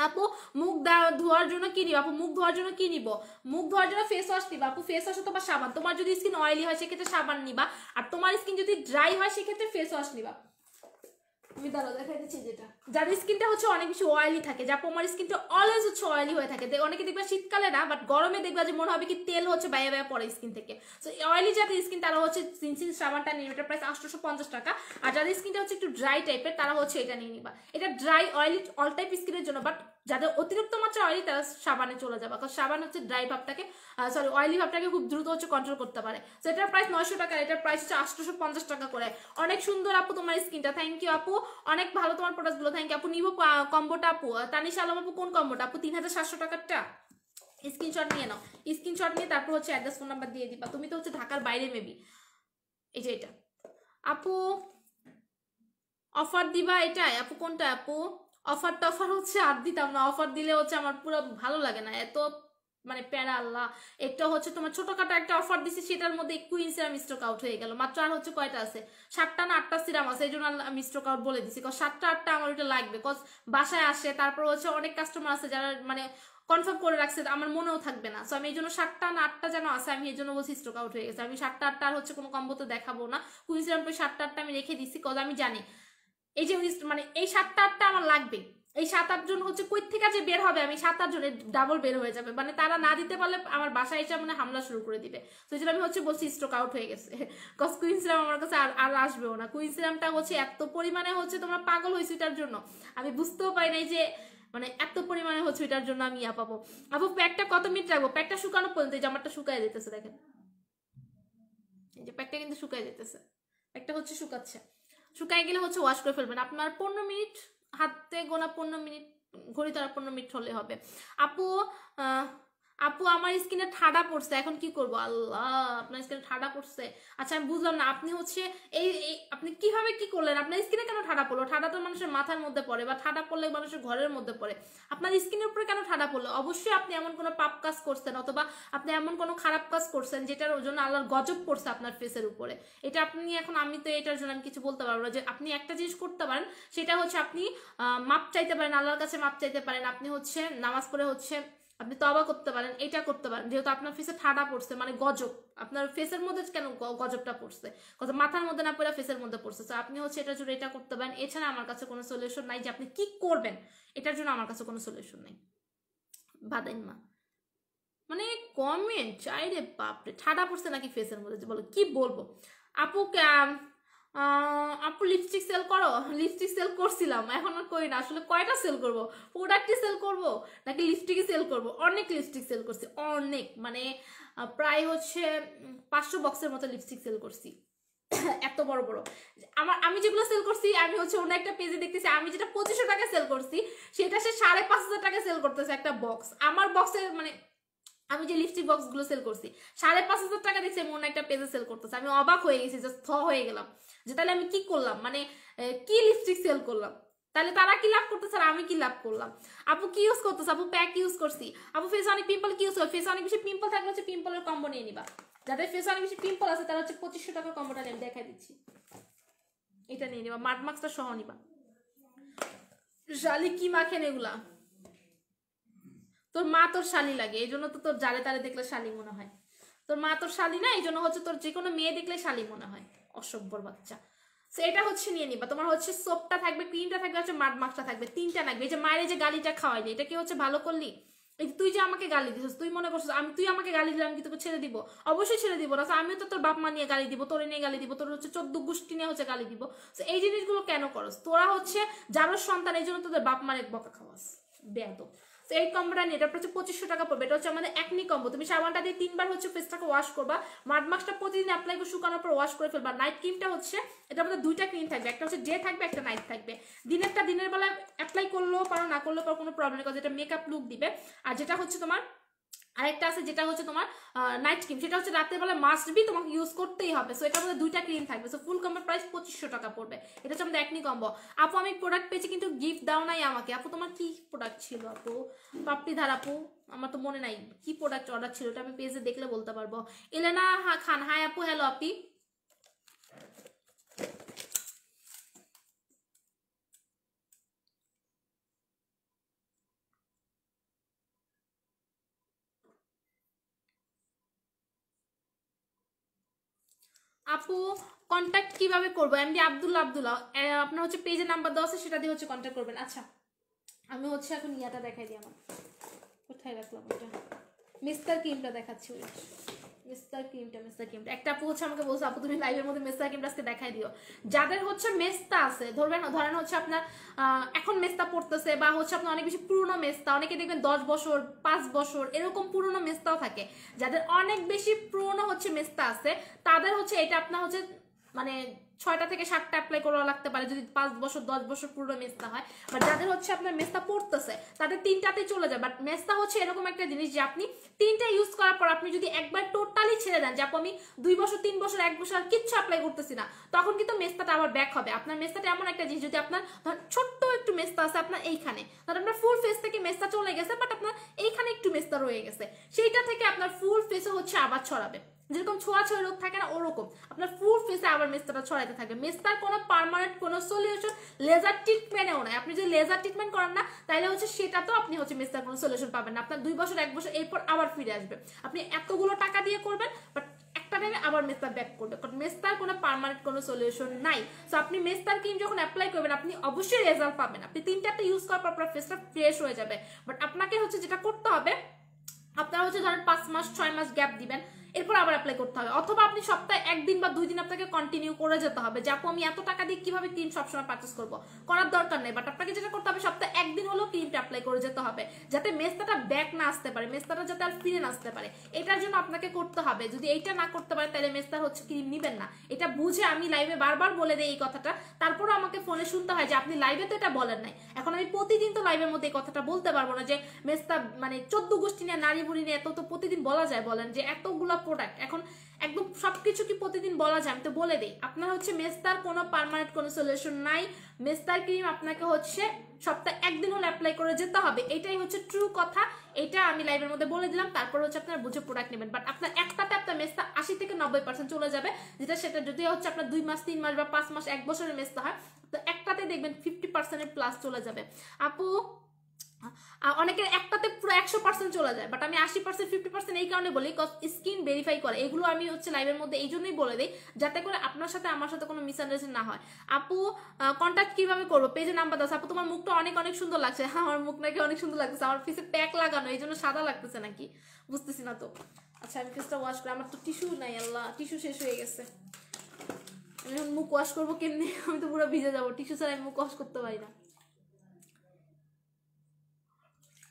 A: আপু, মুখ ধোয়ার জন্য কি নিব? আপু, মুখ ধোয়ার জন্য কি নিব? মুখ ধোয়ার জন্য ফেস ওয়াশ নিবা। আপু ফেস ওয়াশ অথবা সাবান। তোমার যদি স্কিন অয়েলি হয়, সেক্ষেত্রে সাবান নিবা। আর তোমার স্কিন যদি ড্রাই হয়, সেক্ষেত্রে ফেস ওয়াশ নিবা। যেটা যার স্কিনটা হচ্ছে অনেক বেশি অয়েলি থাকে যা আমার স্কিনটা অলওয়েজ হচ্ছে অয়েলি হয়ে থাকে। অনেকে দেখবা শীতকালে না বাট গরমে দেখবা যে মনে হবে কি তেল হচ্ছে বাইরে বাইরে পড়ে স্কিন থেকে। সো অয়েলি যাদের স্কিন তারা হচ্ছে সিনসিন সাবানটা নিয়ে এটার প্রাইস আটশোশো পঞ্চাশ টাকা। আর যাদের স্কিনটা হচ্ছে একটু ড্রাই টাইপের তারা হচ্ছে এটা নিয়ে নিবা। এটা ড্রাই অয়েলি অল টাইপ স্কিনের জন্য বাট যাদের অতিরিক্ত মাত্রা অয়েলি তারা সাবানে চলে যাবে। কারণ সাবান হচ্ছে ড্রাই ভাবটাকে সরি অয়েলি ভাবটাকে খুব দ্রুত হচ্ছে কন্ট্রোল করতে পারে। তো এটার প্রাইস নয়শো টাকা, এটার প্রাইস হচ্ছে আটশোশো পঞ্চাশ টাকা করে। অনেক সুন্দর আপু তোমার স্কিনটা থ্যাংক ইউ আপু। অনেক ভালো তোমার প্রোডাক্টগুলো থ্যাংক ইউ আপু, নিবো কম্বোটা আপু। তানিশা আলম আপু, কোন কম্বোটা আপু তিন হাজার সাতশো টাকারটা? স্ক্রিনশট নিয়ে নাও। স্ক্রিনশট নিয়ে তারপর হচ্ছে অ্যাড্রেস ফোন নাম্বার দিয়ে দিবা। তুমি তো হচ্ছে ঢাকার বাইরে মেবি এই যে এটা। আপু অফার দিবা এটাই। আপু, কোনটা আপু? অফার টফার হচ্ছে আর দিতাম না। অফার দিলে হচ্ছে আমার পুরো ভালো লাগে না। এত মানে প্যারা আল্লাহ। একটা হচ্ছে তোমার ছোটখাটো একটা অফার দিছি, সেটার মধ্যে কুইন সিরাম স্টক আউট হয়ে গেল। মাত্র আর হচ্ছে কয়টা আছে? সাতটা না আটটা সিরাম আছে এই জন্য আমি স্টক আউট বলে দিছি। কজ সাতটা আটটা আমার ওইটা লাগবে। কজ বাসায় আসে, তারপর হচ্ছে অনেক কাস্টমার আছে যারা মানে কনফার্ম করে রাখছে, আমার মনেও থাকবে না। সো আমি এই জন্য সাতটা না আটটা যেন আছে, আমি এই জন্য বলছি স্টক আউট হয়ে গেছে। আমি সাতটা আটটা আর হচ্ছে কোনো কম্বো তো দেখাবো না। কুইন সিরাম সাতটা আটটা আমি রেখে দিছি কজ আমি জানি। এই যে মানে এই সাতটা আটটা আমার লাগবে। এই সাত আট জন হচ্ছে কই থেকে যে বের হবে? আমি সাত আট জনের ডাবল বের হয়ে যাবে। মানে তারা না দিতে পারলে আমার বাসায় এসে মানে হামলা শুরু করে দিবে। তো এই আমি হচ্ছে বলছি স্ট্রোক আউট হয়ে গেছে। কজ কুইন সিরাম আমার কাছে আর আর আসবেও না। কুইন সিরামটা হচ্ছে এত পরিমাণে হচ্ছে তোমরা পাগল হয়েছে এটার জন্য। আমি বুঝতেও পারি নাই যে মানে এত পরিমাণে হচ্ছে এটার জন্য আমি ইয়া পাবো। আপু, প্যাকটা কত মিনিট রাখব? প্যাকটা শুকানো পর্যন্ত জামাটা শুকায় যেতেছে, দেখেন। এই যে প্যাকটা কিন্তু শুকায় যেতেছে। প্যাকটা হচ্ছে শুকাচ্ছে। শুকায় গেলে হচ্ছে ওয়াশ করে ফেলবেন। আপনার পনেরো মিনিট হাতে গোনা পনেরো মিনিট ঘড়ি তারা পনেরো মিনিট হলে হবে। আপু আপু, আমার স্কিনে ঠাডা পড়ছে, এখন কি করব? আল্লাহ, আপনার স্কিনে ঠাডা পড়ছে। আচ্ছা আমি বুঝলাম না, আপনি হচ্ছে এই আপনি কীভাবে কি করলেন? আপনার স্কিনে কেন ঠাডা পড়ল? ঠাডা তো মানুষের মাথার মধ্যে পড়ে বা ঠাডা পড়লে মানুষের ঘরের মধ্যে পড়ে। আপনার স্কিনের উপরে কেন ঠাডা পড়ল? অবশ্যই আপনি এমন কোনো পাপ কাজ করছেন, অথবা আপনি এমন কোনো খারাপ কাজ করছেন যেটার জন্য আল্লাহর গজব পড়ছে আপনার ফেসের উপরে। এটা আপনি এখন, আমি তো এটার জন্য আমি কিছু বলতে পারব না যে আপনি একটা জিনিস করতে পারেন, সেটা হচ্ছে আপনি মাপ চাইতে পারেন, আল্লাহর কাছে মাপ চাইতে পারেন। আপনি হচ্ছে নামাজ পড়ে হচ্ছে আপনি তবা করতে পারেন, এটা করতে পারেন। যেহেতু আপনার ফেসে ঠাডা পড়ছে মানে গজব। আপনার ফেসের মধ্যে কেন গজবটা পড়ছে? মাথার মধ্যে না পড়ে ফেসের মধ্যে পড়ছে। তো আপনি হচ্ছে এটার জন্য এটা করতে পারেন। এছাড়া আমার কাছে কোনো সলিউশন নাই যে আপনি কি করবেন। এটার জন্য আমার কাছে কোনো সলিউশন নেই। বাদাইন মা। মানে কমেন্ট চাই রে বাপরে, ঠাডা পড়ছে নাকি ফেসের মধ্যে? বলো, কি বলব? আপু আপু লিপস্টিক সেল করো? লিপস্টিক সেল করছিলাম, এখন আর করি না। আসলে কয়টা সেল করব? প্রোডাক্টই সেল করব, নাকি লিপস্টিকই সেল করব? অনেক লিপস্টিক সেল করছি, অনেক। মানে প্রায় হচ্ছে পাঁচশো বক্সের মতো লিপস্টিক সেল করছি। [coughs] এত বড় বড়। আমার, আমি যেগুলো সেল করছি, আমি হচ্ছে অন্য একটা পেজে দেখতেছি, আমি যেটা পঁচিশশো টাকা সেল করছি, সেটা সে সাড়ে পাঁচ হাজার টাকা সেল করতেছে একটা বক্স আমার বক্সের মানে আমি যে লিপস্টিক বক্সগুলো সেল করছি, সাড়ে পাঁচ হাজার টাকা দেখছি আমি অন্য একটা পেজে সেল করতেছে। আমি অবাক হয়ে গেছি জাস্ট থ হয়ে গেলাম। যে তাহলে আমি কি করলাম? মানে কি লিপস্টিক সেল করলাম? তাহলে তারা কি লাভ করতেছে আর আমি কি লাভ করলাম? আপু কি ইউজ করতেছে? আপু প্যাক ইউজ করছি। আপু ফেস অনেক পিম্পল কি ইউজ করে? ফেস অনেক বেশি পিম্পল থাকলে হচ্ছে পিম্পলের কম্বো নিয়ে নিবা। যাদের ফেস অনেক বেশি পিম্পল আছে, তারা হচ্ছে পঁচিশশো টাকার কম্বোটা আমি দেখাই দিচ্ছি। এটা নিয়ে নিবা। মাড মাস্কটা সহ নিবা। শালি কি মাখেন এগুলা? তোর মা তোর শালি লাগে, এই জন্য তো তোর জালে তালে দেখলে শালি মনে হয়। তোর মা তোর শালি না, এই জন্য হচ্ছে তোর যে কোনো মেয়ে দেখলে শালি মনে হয় অসভ্যর বাচ্চা। তো এটা হচ্ছে নিয়ে নিবা। তোমার হচ্ছে সোপটা থাকবে ক্রিমটা থাকবে, হচ্ছে মাড মাছটা থাকবে, তিনটা লাগবে। এই যে মায়ের যে গালিটা খাওয়াইলি এটা কি হচ্ছে ভালো করলি? এই তুই যে আমাকে গালি দিছিস, তুই মনে করছিস, আমি, তুই আমাকে গালি দিলে আমি কি তোকে ছেড়ে দিব? অবশ্যই ছেড়ে দিব না। আমিও তো তোর বাপ মা নিয়ে গালি দিব, তোর নিয়ে গালি দিব, তোর হচ্ছে চোদ্দ গোষ্ঠী নিয়ে হচ্ছে গালি দিব। তো এই জিনিসগুলো কেন করস? তোরা হচ্ছে যারও সন্তান, এই জন্য তোদের বাপ মায়ের বকা খাওয়াস। বেয়াদ তো এই কম্বোটা নিয়ে এটা হচ্ছে পঁচিশশো টাকা পড়বে। এটা হচ্ছে আমাদের একনি কম্বো তুমি সাবানটা দিয়ে তিনবার হচ্ছে ফেসটাকে ওয়াশ করবা। মাড মাস্কটা প্রতিদিন অ্যাপ্লাই করে শুকানোর পর ওয়াশ করে ফেলবা। নাইট ক্রিমটা হচ্ছে এটা আমাদের দুইটা ক্রিম থাকবে। একটা হচ্ছে ডে থাকবে, একটা নাইট থাকবে। দিনেরটা দিনের বেলা অ্যাপ্লাই করলেও পারো, না করলেও পারো কোনো প্রবলেম নেই যেটা মেকআপ লুক দিবে। আর যেটা হচ্ছে তোমার আরেকটা আছে যেটা হচ্ছে তোমার নাইট ক্রিম সেটা হচ্ছে রাতের বেলা মাস্ট বি তোমাকে ইউজ করতেই হবে। সো এটার মধ্যে দুইটা ক্রিম থাকবে। সো ফুল কম্বো প্রাইস পঁচিশশো টাকা পড়বে। এটা হচ্ছে আমাদের একনি কম্বো আপু, আমি প্রোডাক্ট পেয়েছি কিন্তু গিফট দাও নাই আমাকে। আপু, তোমার কি প্রোডাক্ট ছিল আপু? পাপড়ি ধার আপু, আমার তো মনে নাই কি প্রোডাক্ট অর্ডার ছিল ওটা আমি পেজে দেখলে বলতে পারব। এলেনা খান হাই আপু হ্যালো আপি। আপু কন্ট্যাক্ট কীভাবে করব? এমডি আবদুল্লা আব্দুল্লাহ আপনার হচ্ছে পেজে নাম্বার দেওয়া আছে, সেটা দিয়ে হচ্ছে কন্ট্যাক্ট করবেন। আচ্ছা আমি হচ্ছে এখন ইয়াটা দেখাই দিই আমার। কোথায় রাখলাম ওটা মিস্টার কিমটা দেখাচ্ছি ওই মিস্টার ক্রিমটা মিস্টার ক্রিমটা একটা আপু হচ্ছে আমাকে বলছে, আপু, তুমি লাইভের মধ্যে মিস্টার ক্রিমটা আজকে দেখাই দিও। যাদের হচ্ছে মেস্তা আছে, ধরবেন ধরেন হচ্ছে আপনার এখন মেস্তা পড়তেছে বা হচ্ছে আপনার অনেক বেশি পুরনো মেস্তা, অনেকে দেখবেন দশ বছর, পাঁচ বছর, এরকম পুরনো মেস্তাও থাকে। যাদের অনেক বেশি পুরনো হচ্ছে মেস্তা আছে, তাদের হচ্ছে এটা আপনার হচ্ছে মানে ছয়টা থেকে সাতটা অ্যাপ্লাই করা লাগতে পারে, যদি পাঁচ বছর, দশ বছর পুরো মেস্তা হয়। বাট যাদের হচ্ছে আপনার মেস্তা পড়তেছে, তাদের তিনটাতে চলে যায়। বাট মেস্তা হচ্ছে এরকম একটা জিনিস যে আপনি তিনটা ইউজ করার পর আপনি যদি একবার টোটালি ছেড়ে দেন, যে আমি দুই বছর, তিন বছর, এক বছর আর কিচ্ছু অ্যাপ্লাই করতেছি না, তখন কিন্তু মেস্তাটা আবার ব্যাক হবে। আপনার মেস্তাটা এমন একটা জিনিস, যদি আপনার ধরেন ছোট্ট একটু মেস্তা আছে আপনার এইখানে, ধরেন আপনার ফুল ফেস থেকে মেস্তা চলে গেছে বাট আপনার এইখানে একটু মেস্তা রয়ে গেছে, সেইটা থেকে আপনার ফুল ফেসে হচ্ছে আবার ছড়াবে। যেরকম ছোঁয়াছুঁয়ি রোগ থাকে না, ওরকম। আপনার ফুল ফেসে আবার মেস্তাটা ছড়াইতে থাকবে। মেস্তার কোনো পার্মানেন্ট কোনো সলিউশন লেজার ট্রিটমেন্টেও নাই আপনি যদি লেজার ট্রিটমেন্ট করেন না তাহলে হচ্ছে সেটা তো আপনি হচ্ছে মেস্তার কোনো সলিউশন পাবেন না। আপনার দুই বছর, এক বছর, এরপর আবার ফিরে আসবে। আপনি এতগুলো টাকা দিয়ে করবেন বাট একটা টাইমে আবার মেস্তার ব্যাক করবে। কারণ মেস্তার কোনো পার্মানেন্ট কোনো সলিউশন নাই। সো আপনি মেস্তার ক্রিম যখন অ্যাপ্লাই করবেন, আপনি অবশ্যই রেজাল্ট পাবেন। আপনি তিনটা ইউজ করার পর আপনার ফেসটা ফ্রেশ হয়ে যাবে। বাট আপনাকে হচ্ছে যেটা করতে হবে, আপনারা হচ্ছে ধরেন পাঁচ মাস, ছয় মাস গ্যাপ দিবেন। এরপর আবার অ্যাপ্লাই করতে হবে। অথবা আপনি সপ্তাহে একদিন বা দুই দিন আপনাকে কন্টিনিউ করে যেতে হবে যে, আপু, আমি এত টাকা দিয়ে কীভাবে ক্রিম সবসময় পারচেস করব? করার দরকার নেই বাট আপনাকে যেটা করতে হবে, সপ্তাহে একদিন হলেও ক্রিমটা অ্যাপ্লাই করে যেতে হবে, যাতে মেস্তাটা ব্যাক না আসতে পারে, মেস্তাটা যাতে আর ফিরে না আসতে পারে। এটার জন্য আপনাকে করতে হবে, যদি এইটা না করতে পারে, তাহলে মেস্তার হচ্ছে ক্রিম নিবেন না। এটা বুঝে আমি লাইভে বারবার বলে দেই এই কথাটা। তারপরে আমাকে ফোনে শুনতে হয় যে, আপনি লাইভে তো এটা বলেন নাই। এখন আমি প্রতিদিন তো লাইভের মধ্যে এই কথাটা বলতে পারব না যে, মেস্তা মানে চোদ্দ গোষ্ঠী নিয়ে নারী বুড়ি নিয়ে এত তো প্রতিদিন বলা যায় বলেন যে, এতগুলা প্রোডাক্ট এখন একদম সবকিছু কি প্রতিদিন বলা যায়? আমি তো বলে দিই, আপনার হচ্ছে মেস্তার কোনো পার্মানেন্ট কোনো সলিউশন নাই। মেস্তার ক্রিম আপনাকে হচ্ছে সপ্তাহে একদিন হলে অ্যাপ্লাই করে যেতে হবে। এটাই হচ্ছে ট্রু কথা। এটা আমি লাইভের মধ্যে বলে দিলাম, তারপর হচ্ছে আপনার বুঝে প্রোডাক্ট নেবেন। বাট আপনার একটাতে আপনার মেস্তা আশি থেকে নব্বই পার্সেন্ট চলে যাবে, যেটা সেটা যদি হচ্ছে আপনার দুই মাস, তিন মাস বা পাঁচ মাস, এক বছরের মেস্তা হয়, তো একটাতে দেখবেন ফিফটি পার্সেন্টের প্লাস চলে যাবে। আপু অনেকের একটাতে পুরো একশো পার্সেন্ট চলে যায় বাট আমি আশি পার্সেন্ট ফিফটি পার্সেন্ট এই কারণে বলি স্কিন ভেরিফাই করে। এগুলো আমি হচ্ছে লাইভের মধ্যে এই জন্যই বলে দিই, যাতে করে আপনার সাথে আমার সাথে কোনো মিসআন্ডারস্ট্যান্ডিং না হয়। আপু কন্ট্যাক্ট কীভাবে করব? পেজে নাম্বার দাও। আপু, তোমার মুখটা অনেক অনেক সুন্দর লাগছে। হ্যাঁ আমার মুখ নাকি অনেক সুন্দর লাগতেছে আমার ফেসে প্যাক লাগানো, এই জন্য সাদা লাগতেছে নাকি? বুঝতেছি না তো। আচ্ছা আমি ফেসটা ওয়াশ করি। আমার তো টিস্যু নাই, আল্লাহ। টিস্যু শেষ হয়ে গেছে। আমি এখন মুখ ওয়াশ করব কেমনি? [laughs] আমি তো পুরো ভিজে যাব। টিস্যু ছাড়া আমি মুখ ওয়াশ করতে পারি না।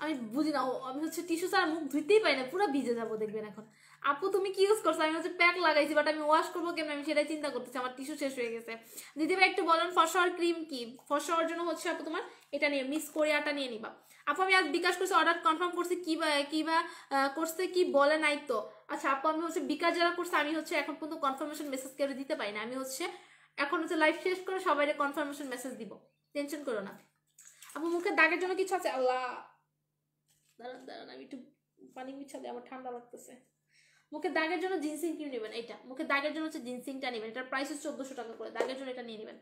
A: আমি বুঝি না আমি হচ্ছে টিস্যু ছাড়া মুখ ধুইতেই পারি না, পুরো ভিজে যাব দেখবেন এখন। আপু, তুমি কি ইউজ করছ? আমি হচ্ছে প্যাক লাগাইছি বাট আমি ওয়াশ করব কেন আমি সেটাই চিন্তা করতেছি, আমার টিস্যু শেষ হয়ে গেছে। দিদি ভাই, একটু বলেন ফসর ক্রিম কি? ফসর জন্য হচ্ছে আপু তোমার এটা নিয়ে মিস করে আটা নিয়ে নিবা। আপু, আমি আজ বিকাশ করছি অর্ডার কনফার্ম করছি, কি বা কি বা করছে, কি বলে নাই তো? আচ্ছা আপু, আমি হচ্ছে বিকাশ যারা করছে, আমি হচ্ছে এখন পর্যন্ত কনফার্মেশন মেসেজ কেউ দিতে পারি না। আমি হচ্ছে এখন হচ্ছে লাইভ শেষ করে সবাই কনফার্মেশন মেসেজ দিব। টেনশন করো না। আপু মুখে দাগের জন্য কিছু আছে? আল্লাহ! দাঁড়ান দাঁড়ান, আমি একটু পানি মিছা দিই, আমার ঠান্ডা লাগতেছে। মুখে দাগের জন্য জিনসিং ক্রিম নেবেন এটা মুখে দাগের জন্য হচ্ছে জিনসিংটা নেবেন, এটার প্রাইস হচ্ছে চোদ্দশো টাকা করে, দাগের জন্য এটা নিয়ে নেবেন।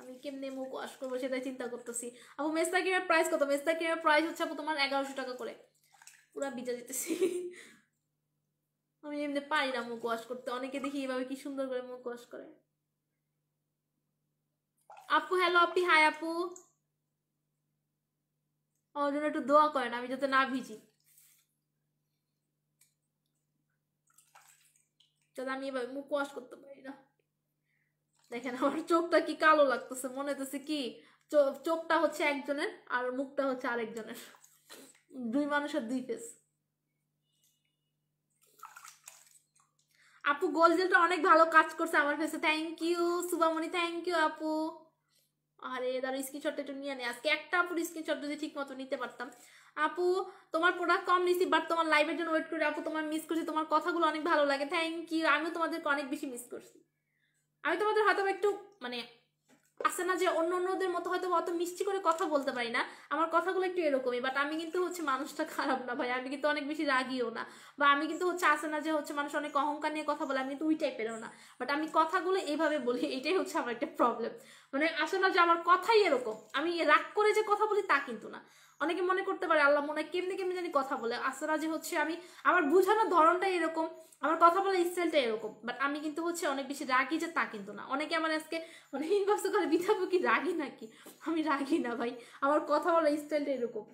A: আমি কেমনে মুখ ওয়াশ করব সেটাই চিন্তা করতেছি। আপু মেস্তা ক্রিমের প্রাইস কত? মেস্তা ক্রিমের প্রাইস হচ্ছে আপু তোমার এগারোশো টাকা করে। পুরা বিজা দিতেছি। আমি এমনি পারি না মুখ ওয়াশ করতে, অনেকে দেখি এভাবে কি সুন্দর করে মুখ ওয়াশ করে। আপু হ্যালো আপি হাই আপু। আমার জন্য একটু দোয়া করেন, আমি যাতে না ভিজি। আমি মুখ ওয়াশ করতে পারি না। দেখেন আমার চোখটা কি কালো লাগতেছে, মনে কি চোখটা হচ্ছে একজনের আর মুখটা হচ্ছে আরেকজনের। দুই মানুষের দুই ফেস আপু গোল জেলটা অনেক ভালো কাজ করছে আমার ফেসে thank you Subamani thank you আপু। আরে দাঁড়া স্ক্রিনশটটা একটু নিয়ে নে। আজকে একটা আপুর স্ক্রিনশট যদি ঠিক মতো নিতে পারতাম। আপু, তোমার প্রোডাক্ট কম নিছি বাট তোমার লাইভের জন্য ওয়েট করি। আপু, তোমার মিস করছি, তোমার কথাগুলো অনেক ভালো লাগে। থ্যাংক ইউ আমিও তোমাদেরকে অনেক বেশি মিস করছি। আমি তোমাদের হয়তো একটু মানে আছে না যে অন্য অন্যদের মতো হয়তো অত মিষ্টি করে কথা বলতে পারি না। আমার কথাগুলো একটু এরকমই বাট আমি কিন্তু হচ্ছে মানুষটা খারাপ না ভাই। আমি কিন্তু অনেক বেশি রাগিও না। বা আমি কিন্তু হচ্ছে আসে না যে হচ্ছে মানুষ অনেক অহংকার নিয়ে কথা বলে, আমি কিন্তু ওই টাইপেরও না। বাট আমি কথাগুলো এইভাবে বলি, এটাই হচ্ছে আমার একটা প্রবলেম মানে আসে না যে আমার কথাই এরকম। আমি রাগ করে যে কথা বলি তা কিন্তু না। অনেকে মনে করতে পারে, আল্লাহ মনে হয় কেমনি কেমনি জানি কথা বলে। আসে যে হচ্ছে আমি, আমার বোঝানোর ধরনটাই এরকম, আমার কথা বলার স্টাইলটা এরকম। বাট আমি কিন্তু হচ্ছে অনেক বেশি রাগি যে তা কিন্তু না। অনেকে আমার আজকে মানে ইনবক্স করে বিথাবো কি রাগি নাকি? আমি রাগি না ভাই, আমার কথা বলার স্টাইলটা এরকম।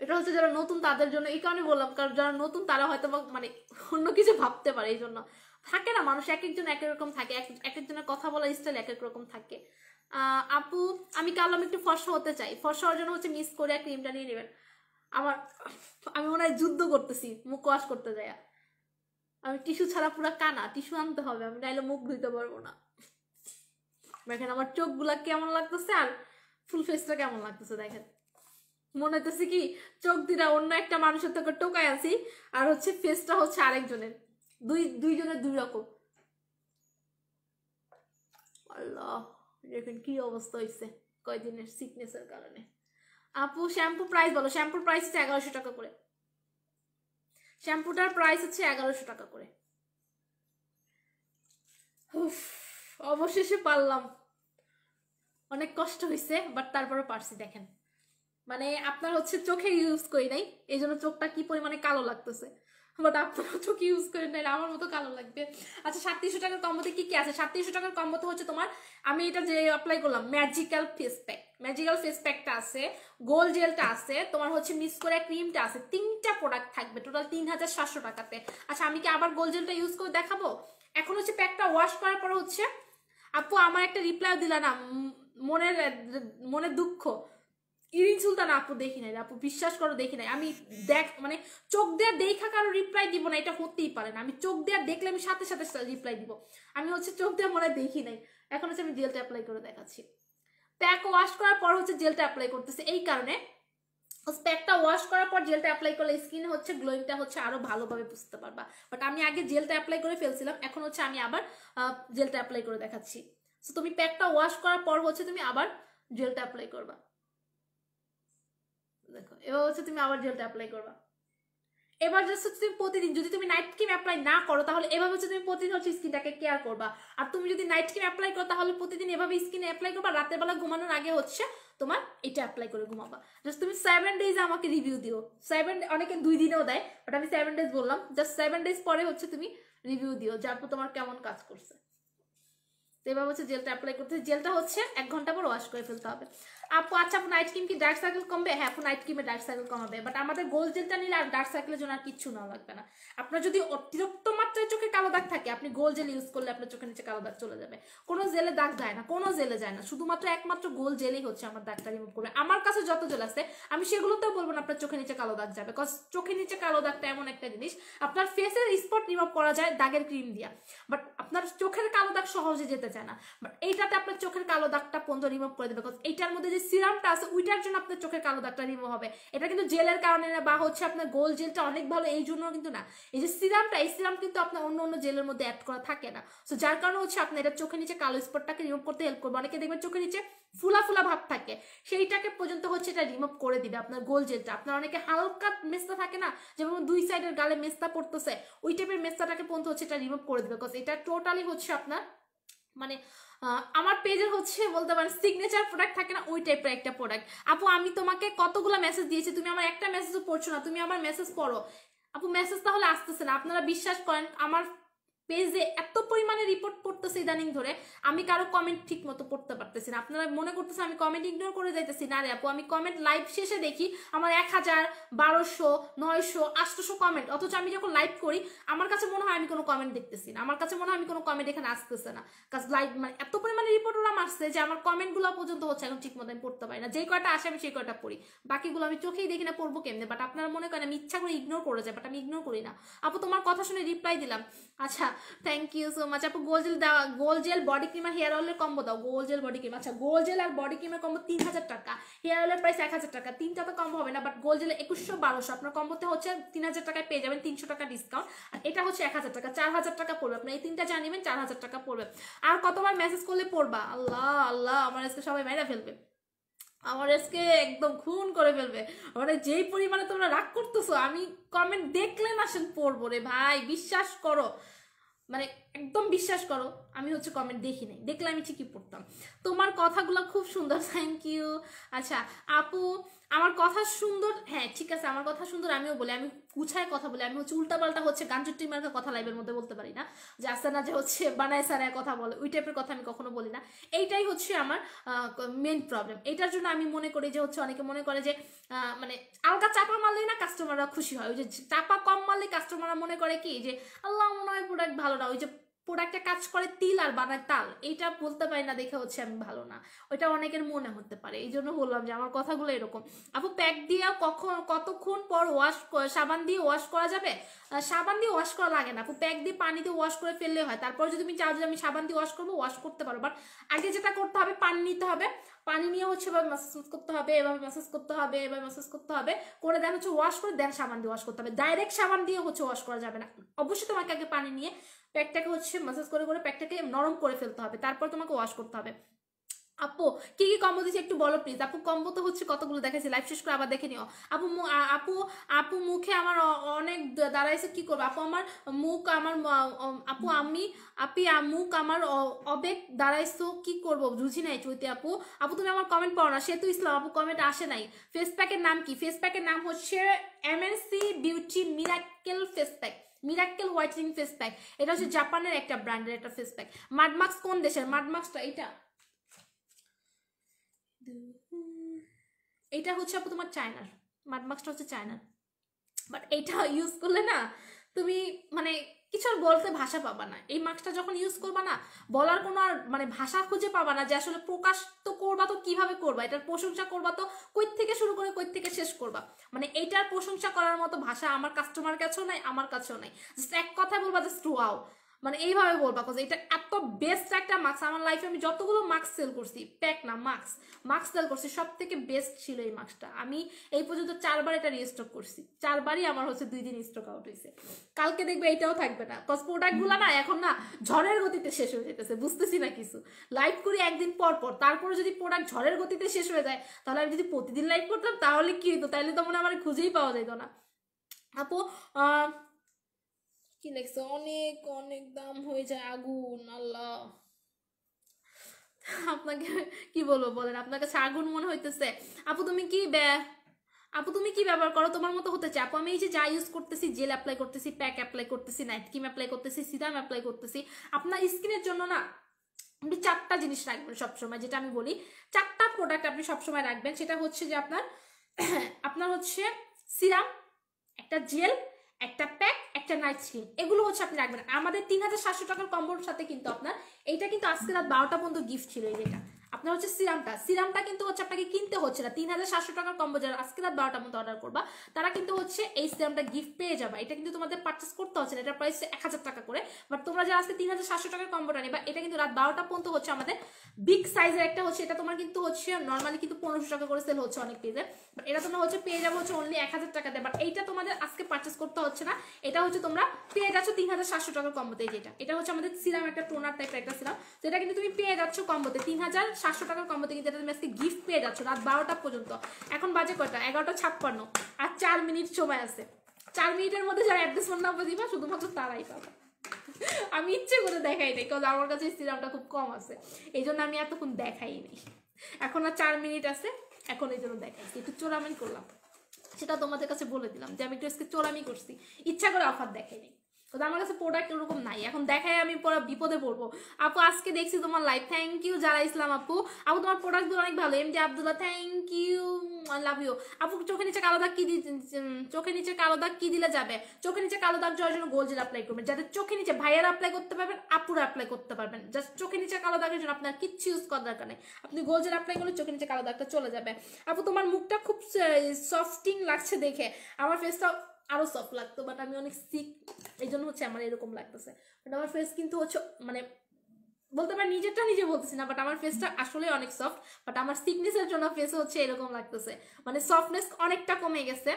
A: এটা হচ্ছে যারা নতুন তাদের জন্য, এই কারণে বললাম, কারণ যারা নতুন তারা হয়তো মানে অন্য কিছু ভাবতে পারে এই জন্য থাকে না, মানুষ এক একজন এক রকম থাকে, এক এক একজনের কথা বলার স্টাইল এক এক রকম থাকে। আপু, আমি কাল আমি একটু ফর্সা হতে চাই। ফর্সা হওয়ার জন্য হচ্ছে মিস করে ক্রিমটা নিয়ে নেবেন। আমার, আমি মনে হয় যুদ্ধ করতেছি, মুখ ওয়াশ করতে যায় আমি টিস্যু ছাড়া পুরো কানা টিস্যু আনতে হবে, আমি নাইলে মুখ ধুইতে পারব না। দেখেন আমার চোখগুলা কেমন লাগতেছে আর ফুল ফেসটা কেমন লাগতেছে, দেখেন। মনে হইতেছে কি, চোখ দিরা অন্য একটা মানুষের থেকে টোকায় আছি, আর হচ্ছে ফেসটা হচ্ছে আরেকজনের। দুই, দুইজনের দুই রকম। আল্লাহ। দেখেন কি অবস্থা হয়েছে কয়দিনের সিকনেসের কারণে। আপু শ্যাম্পু প্রাইস বলো শ্যাম্পুর প্রাইস হচ্ছে এগারোশো টাকা করে। শ্যাম্পুটার প্রাইস হচ্ছে এগারোশো টাকা করে। অবশেষে পারলাম। অনেক কষ্ট হয়েছে বাট তারপরে পারছি, দেখেন। মানে আপনার হচ্ছে চোখে ইউজ করি নাই এই জন্য চোখটা কি পরিমাণে কালো লাগতেছে। বাট আপনার চোখে ইউজ করে নাই আমার মতো কালো লাগবে। আচ্ছা সাতত্রিশশো টাকার কম্বোতে কি কি আছে? সাতত্রিশশো টাকার কম্বোতে হচ্ছে তোমার, আমি এটা যে অ্যাপ্লাই করলাম magical face pack magical face প্যাকটা আছে গোল জেলটা আছে, তোমার হচ্ছে মিস করে ক্রিমটা আছে, তিনটা প্রোডাক্ট থাকবে টোটাল তিন হাজার সাতশো টাকাতে। আচ্ছা আমি কি আবার গোল জেলটা ইউজ করে দেখাবো? এখন হচ্ছে প্যাকটা ওয়াশ করার পর হচ্ছে, আপু, আমার একটা রিপ্লাই দিলা না মনের মনের দুঃখ। ইরিন সুলতান আপু দেখি নাই, আপু বিশ্বাস করো দেখি নাই। আমি দেখ মানে চোখ দেওয়ার দেখা কারও রিপ্লাই দিব না, এটা হতেই পারে না। আমি চোখ দেওয়ার দেখলে আমি সাথে সাথে রিপ্লাই দিব। আমি হচ্ছে চোখ দেওয়া মনে দেখি নাই। এখন হচ্ছে আমি জেলটা অ্যাপ্লাই করে দেখাচ্ছি। প্যাক ওয়াশ করার পর হচ্ছে জেলটা অ্যাপ্লাই করতেছে। এই কারণে প্যাকটা ওয়াশ করার পর জেলটা অ্যাপ্লাই করলে স্কিন হচ্ছে গ্লোয়িংটা হচ্ছে আরও ভালোভাবে বুঝতে পারবা। বাট আমি আগে জেলটা অ্যাপ্লাই করে ফেলছিলাম, এখন হচ্ছে আমি আবার জেলটা অ্যাপ্লাই করে দেখাচ্ছি। সো তুমি প্যাকটা ওয়াশ করার পর হচ্ছে তুমি আবার জেলটা অ্যাপ্লাই করবা। এবার হচ্ছে তুমি আবার জেলটা অ্যাপ্লাই করবা। এবার জাস্ট হচ্ছে তুমি প্রতিদিন যদি তুমি নাইট ক্রিম অ্যাপ্লাই না করো, তাহলে এভাবে হচ্ছে তুমি প্রতিদিন হচ্ছে স্কিনটাকে কেয়ার করবা। আর তুমি যদি নাইট ক্রিম অ্যাপ্লাই করো, তাহলে প্রতিদিন এভাবে স্কিনে অ্যাপ্লাই করবা। রাতের বেলা ঘুমানোর আগে হচ্ছে তোমার এটা অ্যাপ্লাই করে ঘুমাবা। জাস্ট তুমি সেভেন ডেজ আমাকে রিভিউ দিও। সেভেন অনেকে দুই দিনেও দেয় বাট আমি সেভেন ডেজ বললাম। জাস্ট সেভেন ডেজ পরে হচ্ছে তুমি রিভিউ দিও, যে আপু তোমার কেমন কাজ করছে। তো এবার হচ্ছে জেলটা অ্যাপ্লাই করতে জেলটা হচ্ছে এক ঘণ্টা পর ওয়াশ করে ফেলতে হবে। আপু আচ্ছা নাইট ক্রিম কি ডার্ক সার্কেল কমবে? হ্যাঁ নাইট ক্রিমে ডার্ক সার্কেল কমাবে বাট আমাদের গোল জেলটা নিলে আর ডার্ক সার্কেলের জন্য আর কিচ্ছু না লাগবে না। আপনার যদি অতিরিক্ত মাত্রায় চোখে কালো দাগ থাকে, আপনি গোল জেল ইউজ করলে আপনার চোখের নিচে কালো দাগ চলে যাবে। কোনো জেলে দাগ যায় না, কোনো জেলে যায় না। শুধুমাত্র একমাত্র গোল জেলেই হচ্ছে আমার দাগটা রিমুভ করবে। আমার কাছে যত জেল আছে, আমি সেগুলোতেও বলব না আপনার চোখের নিচে কালো দাগ যাবে কজ চোখের নিচে কালো দাগটা এমন একটা জিনিস, আপনার ফেসের স্পট রিমুভ করা যায় দাগের ক্রিম দিয়া। বাট আপনার চোখের কালো দাগ সহজে যেতে চায় না। বাট এইটাতে আপনার চোখের কালো দাগটা পর্যন্ত রিমুভ করে দেবে কজ এইটার মধ্যে যে সিরামটা আছে, ওইটার জন্য আপনার চোখের কালো দাগটা রিমুভ হবে। এটা কিন্তু জেলের কারণে না, বা হচ্ছে আপনার গোল জেলটা অনেক ভালো, এই জন্য কিন্তু না। এই যে সিরামটা এই সিরাম কিন্তু আপনার অন্য অন্য জেলের মধ্যে অ্যাড করা থাকে না। সো যার কারণে হচ্ছে আপনার এটা চোখের নিচে কালো স্পটটাকে রিমুভ করতে হেল্প করবে। অনেকে দেখবেন চোখের নিচে ফুলা ফুলা ভাব থাকে। সেইটাকে পর্যন্ত হচ্ছে এটা রিমুভ করে দিবে আপনার গোল জেলটা। আপনার অনেকে হালকা মেস্তা থাকে না, যেমন দুই সাইডের গালে মেস্তা পড়তেছে, ওই টাইপের মেস্তাটাকে পর্যন্ত হচ্ছে এটা রিমুভ করে দিবে। বিকজ এটা টোটালি হচ্ছে আপনার মানে আমার পেজের হচ্ছে বলতে পারেন সিগনেচার প্রোডাক্ট থাকে না, ওই টাইপের একটা প্রোডাক্ট আপু, আমি তোমাকে কতগুলো মেসেজ দিয়েছি, তুমি আমার একটা মেসেজও পড়ছো না, তুমি আমার মেসেজ পড়ো। আপু মেসেজ তাহলে আসতেছে না, আপনারা বিশ্বাস করেন, আমার পেজে এত পরিমাণে রিপোর্ট পড়তেছে ইদানিং ধরে, আমি কারও কমেন্ট ঠিক মতো পড়তে পারতেছি না। আপনারা মনে করতেছে আমি কমেন্ট ইগনোর করে যাইতেছি। না রে আপু, আমি কমেন্ট লাইভ শেষে দেখি আমার এক হাজার, বারোশো, নয়শো, আটশোশো কমেন্ট অথচ আমি যখন লাইভ করি, আমার কাছে মনে হয় আমি কোনো কমেন্ট দেখতেছি না। আমার কাছে মনে হয় আমি কোনো কমেন্ট এখানে আসতেছে না। কাজ লাইভ মানে এত পরিমাণে রিপোর্ট ওরা আসছে যে আমার কমেন্টগুলো পর্যন্ত হচ্ছে, এখন ঠিক মতো আমি পড়তে পারি না। যেই কয়টা আসে, আমি সেই কয়টা পড়ি। বাকিগুলো আমি চোখেই দেখি না, পড়ব কেমনে? বাট আপনারা মনে করেন আমি ইচ্ছা করে ইগনোর করে যাই বাট আমি ইগনোর করি না। আপু, তোমার কথা শুনে রিপ্লাই দিলাম। আচ্ছা থ্যাংক ইউ সো মাচ আপু গোল জেল দেওয়া গোল জেল বডি ক্রিম আর হেয়ার অয়েলের কম্বো দাও। গোল জেল বডি ক্রিম আচ্ছা গোল জেল আর বডি ক্রিমের কম্বো তিন হাজার টাকা। হেয়ার অয়েলের প্রাইস এক হাজার টাকা। তিনটা তো কম্বো হবে না বাট গোল জেলে একুশশো বারোশো। আপনার কম্বোতে হচ্ছে তিন হাজার টাকায় পেয়ে যাবেন তিনশো টাকা ডিসকাউন্ট আর এটা হচ্ছে এক হাজার টাকা। চার হাজার টাকা পড়বে। আপনার এই তিনটা জানিবেন চার হাজার টাকা পড়বে। আর কতবার মেসেজ করলে পড়বা? আল্লাহ আল্লাহ, আমার আজকে সবাই মাইরা ফেলবে। আমার আজকে একদম খুন করে ফেলবে। মানে যেই পরিমাণে তোমরা রাগ করতেছো, আমি কমেন্ট দেখলে না সে পড়ব রে ভাই। বিশ্বাস করো। মানে একদম বিশ্বাস করো, আমি হচ্ছে কমেন্ট দেখি নাই। দেখলে আমি ঠিকই পড়তাম। তোমার কথাগুলো খুব সুন্দর থ্যাংক ইউ আচ্ছা আপু আমার কথা সুন্দর হ্যাঁ ঠিক আছে, আমার কথা সুন্দর আমিও বলি, আমি গুছায় কথা বলি, আমি হচ্ছে উল্টাপাল্টা হচ্ছে গাঞ্জুটি মার্কা কথা লাইভের মধ্যে বলতে পারি না। যে আসতে না যে হচ্ছে বানায় সারায় কথা বলে, ওই টাইপের কথা আমি কখনো বলি না। এইটাই হচ্ছে আমার মেন প্রবলেম এটার জন্য আমি মনে করি যে হচ্ছে অনেকে মনে করে যে মানে আলগা চাপা মারলেই না কাস্টমাররা খুশি হয়। ওই যে চাপা কম মারলে কাস্টমাররা মনে করে কি? যে আল্লাহ মনে হয় প্রোডাক্ট ভালো না। ওই যে প্রোডাক্টে কাজ করে তিল আর বানায় তাল। এটা বলতে পারি না, দেখে হচ্ছে আমি ভালো না। ওইটা অনেকের মনে হতে পারে, এই জন্য বললাম যে আমার কথাগুলো এরকম। আপু, প্যাক দিয়ে কখন, কতক্ষণ পর ওয়াশ সাবান দিয়ে ওয়াশ করা যাবে? সাবান দিয়ে ওয়াশ করা লাগে না। আপু, প্যাক দিয়ে পানি দিয়ে ওয়াশ করে ফেললে হয়। তারপর যদি তুমি চাও যে আমি সাবান দিয়ে ওয়াশ করব ওয়াশ করতে পারো। বাট আগে যেটা করতে হবে, পানি নিতে হবে। পানি নিয়ে হচ্ছে এভাবে ম্যাসাজ করতে হবে, এভাবে ম্যাসাজ করতে হবে, এভাবে ম্যাসাজ করতে হবে। করে দেন হচ্ছে ওয়াশ করে দেন সাবান দিয়ে ওয়াশ করতে হবে। ডাইরেক্ট সাবান দিয়ে হচ্ছে ওয়াশ করা যাবে না। অবশ্যই তোমাকে আগে পানি নিয়ে প্যাকটাকে হচ্ছে ম্যাসাজ করে করে প্যাকটাকে নরম করে ফেলতে হবে। তারপর তোমাকে ওয়াশ করতে হবে। আপু, কি কি কম্বো দিচ্ছে একটু বলো প্লিজ আপু কম্বো তো হচ্ছে কতগুলো দেখাইছি? লাইভ শেষ করে আবার দেখে নিও। আপু আপু আপু মুখে আমার অনেক দাঁড়াইছে, কি করব? আপু আমার মুখ আমার আপু, আমি, আপি মুখ আমার অবেগ দাঁড়াইছো, কি করব? বুঝি নাই চৈতি আপু। আপু, তুমি আমার কমেন্ট পড়ো না সেতু ইসলাম আপু কমেন্ট আসে নাই। ফেস প্যাকের নাম কি? ফেস প্যাকের নাম হচ্ছে MNC beauty miracle face pack miracle whitening face pack এটা হচ্ছে জাপানের একটা ব্র্যান্ডের একটা ফেস প্যাক মাডমাক্স কোন দেশের? মাডমাক্সটা এটা এটা হচ্ছে আপু তোমার চায়নার মাডমাক্সটা হচ্ছে চায়নার। বাট এটা ইউজ করলে না, তুমি মানে কিছু আর বলতে ভাষা পাবা না। এই মাস্কটা যখন ইউজ করবা না, বলার কোনো আর মানে ভাষা খুঁজে পাবা না যে আসলে প্রকাশ তো করবা তো, কীভাবে করবা? এটার প্রশংসা করবা তো কই থেকে শুরু করে কই থেকে শেষ করবা। মানে এইটার প্রশংসা করার মতো ভাষা আমার কাস্টমার কাছেও নাই, আমার কাছেও নাই। জাস্ট এক কথায় বলবা জাস্ট ওয়াও মানে এইভাবে বলবা কজ এটা এত বেস্ট একটা মাস্ক আমার লাইফে আমি যতগুলো মাস্ক সেল করছি প্যাক না মাস্ক মাস্ক সেল করছি সব থেকে বেস্ট ছিল এই মাস্কটা আমি এই পর্যন্ত চারবার এটা রিস্টক করছি, চারবারই আমার হচ্ছে দুই দিন স্টক আউট হয়েছে কালকে দেখবে এটাও থাকবে না কজ প্রোডাক্টগুলো না এখন না ঝড়ের গতিতে শেষ হয়ে যেতেছে বুঝতেছি না কিছু। লাইভ করি একদিন পর পর, তারপরে যদি প্রোডাক্ট ঝড়ের গতিতে শেষ হয়ে যায়, তাহলে আমি যদি প্রতিদিন লাইভ করতাম, তাহলে কি হতো তাহলে তো মনে আমার খুঁজেই পাওয়া যেত না। আপু কি লেখছে অনেক অনেক দাম হয়ে যায় আগুন, আল্লাহ। আপনাকে, কি বলব বলেন, আপনার কাছে আগুন মনে হইতেছে। আপু, তুমি কি আপু, তুমি কি ব্যবহার করো? তোমার মতো হতে চাই। আপু, আমি এই যে যা ইউজ করতেছি জেল অ্যাপ্লাই করতেছি প্যাক অ্যাপ্লাই করতেছি নাইট ক্রিম অ্যাপ্লাই করতেছি সিরাম অ্যাপ্লাই করতেছি, আপনার স্কিনের জন্য না, আপনি চারটা জিনিস রাখবেন সবসময়, যেটা আমি বলি। চারটা প্রোডাক্ট আপনি সবসময় রাখবেন, সেটা হচ্ছে যে আপনার [coughs] আপনার হচ্ছে সিরাম একটা জেল একটা প্যাক একটা নাইট স্ক্রিন এগুলো হচ্ছে আপনি রাখবেন। আমাদের তিন হাজার সাতশো টাকার কম্বোর সাথে কিন্তু আপনার, এইটা কিন্তু আজকে রাত বারোটা পর্যন্ত গিফট ছিল এই যেটা। আপনার হচ্ছে সিরামটা। সিরামটা কিন্তু হচ্ছে আপনাকে কিনতে হচ্ছে না। তিন হাজার সাতশো টাকার কম্বো যারা আজকে রাত বারোটার মধ্যে অর্ডার করবা, তারা কিন্তু হচ্ছে এই সিরামটা গিফট পেয়ে যাবে। এটা কিন্তু তোমাদের পার্চেস করতে হচ্ছে না। এটা প্রাইস এক হাজার টাকা করে। বাট তোমরা যারা আজকে তিন হাজার সাতশো টাকার কম্বোটা নেবা, এটা কিন্তু রাত বারোটা পর্যন্ত হচ্ছে আমাদের বিগ সাইজের একটা হচ্ছে, এটা তোমার কিন্তু হচ্ছে নর্মালি কিন্তু পনেরোশো টাকা করে সেল হচ্ছে অনেক পেজে বাট এটা তোমরা হচ্ছে পেয়ে যাব হচ্ছে অনলি এক হাজার টাকাতে বাট এইটা তোমাদের আজকে পার্চেস করতে হচ্ছে না। এটা হচ্ছে তোমরা পেয়ে যাচ্ছ তিন হাজার সাতশো টাকার কম্বোতে যেটা, এটা হচ্ছে আমাদের সিরাম একটা টোনার টাইপের একটা সিরাম। যেটা কিন্তু তুমি পেয়ে যাচ্ছ কম্বোতে তিন হাজার সাতশো টাকার কম্বোতে কিন্তু তুমি আজকে গিফট পেয়ে যাচ্ছ, রাত বারোটা পর্যন্ত। এখন বাজে কয়টা? এগারোটা ছাপ্পান্ন। আর চার মিনিট সময় আছে। চার মিনিটের মধ্যে যারা অ্যাড্রেস ফোন নাম্বার দিবা, শুধুমাত্র তারাই পাবে। আমি ইচ্ছে করে দেখাই নাই কারণ আমার কাছে সিরামটা খুব কম আছে। এই জন্য আমি এতক্ষণ দেখাই নি এখন আর চার মিনিট আছে, এখন এই জন্য দেখাইছি। একটু চোরামি করলাম। সেটা তোমাদের কাছে বলে দিলাম যে আমি একটু আজকে চোরামি করছি। ইচ্ছা করে অফার দেখাইনি তো আমার কাছে প্রোডাক্ট ওরকম নাই। এখন দেখাই আমি পরে বিপদে পড়ব। আপু, আজকে দেখছি তোমার লাইভ থ্যাংক ইউ যারা ইসলাম আপু। আপু, তোমার প্রোডাক্টগুলো অনেক ভালো। M J Abdullah thank you love you আপু, চোখের নিচে কালো দাগ কি দি চোখের নিচে কালো দাগ কি দিলে যাবে? চোখের নিচে কালো দাগ যাওয়ার জন্য গোল জেল অ্যাপ্লাই করবেন। যাদের চোখের নিচে ভাইয়ার অ্যাপ্লাই করতে পারবেন, আপুরা অ্যাপ্লাই করতে পারবেন। জাস্ট চোখের নিচে কালো দাগের জন্য আপনার কিচ্ছু ইউজ করার দরকার নেই। আপনি গোল জেল অ্যাপ্লাই করলে চোখের নিচে কালো দাগটা চলে যাবে। আপু, তোমার মুখটা খুব সফটিং লাগছে দেখে। আমার ফেসটা আরও সফট লাগতো বাট আমি অনেক সিক এই জন্য হচ্ছে আমার এরকম লাগতেছে। বাট আমার ফেস কিন্তু হচ্ছে মানে বলতে পারি নিজেরটা নিজে বলতেছি না বাট আমার ফেসটা আসলে অনেক সফট বাট আমার সিকনেসের জন্য ফেস হচ্ছে এরকম লাগতেছে। মানে সফটনেস অনেকটা কমে গেছে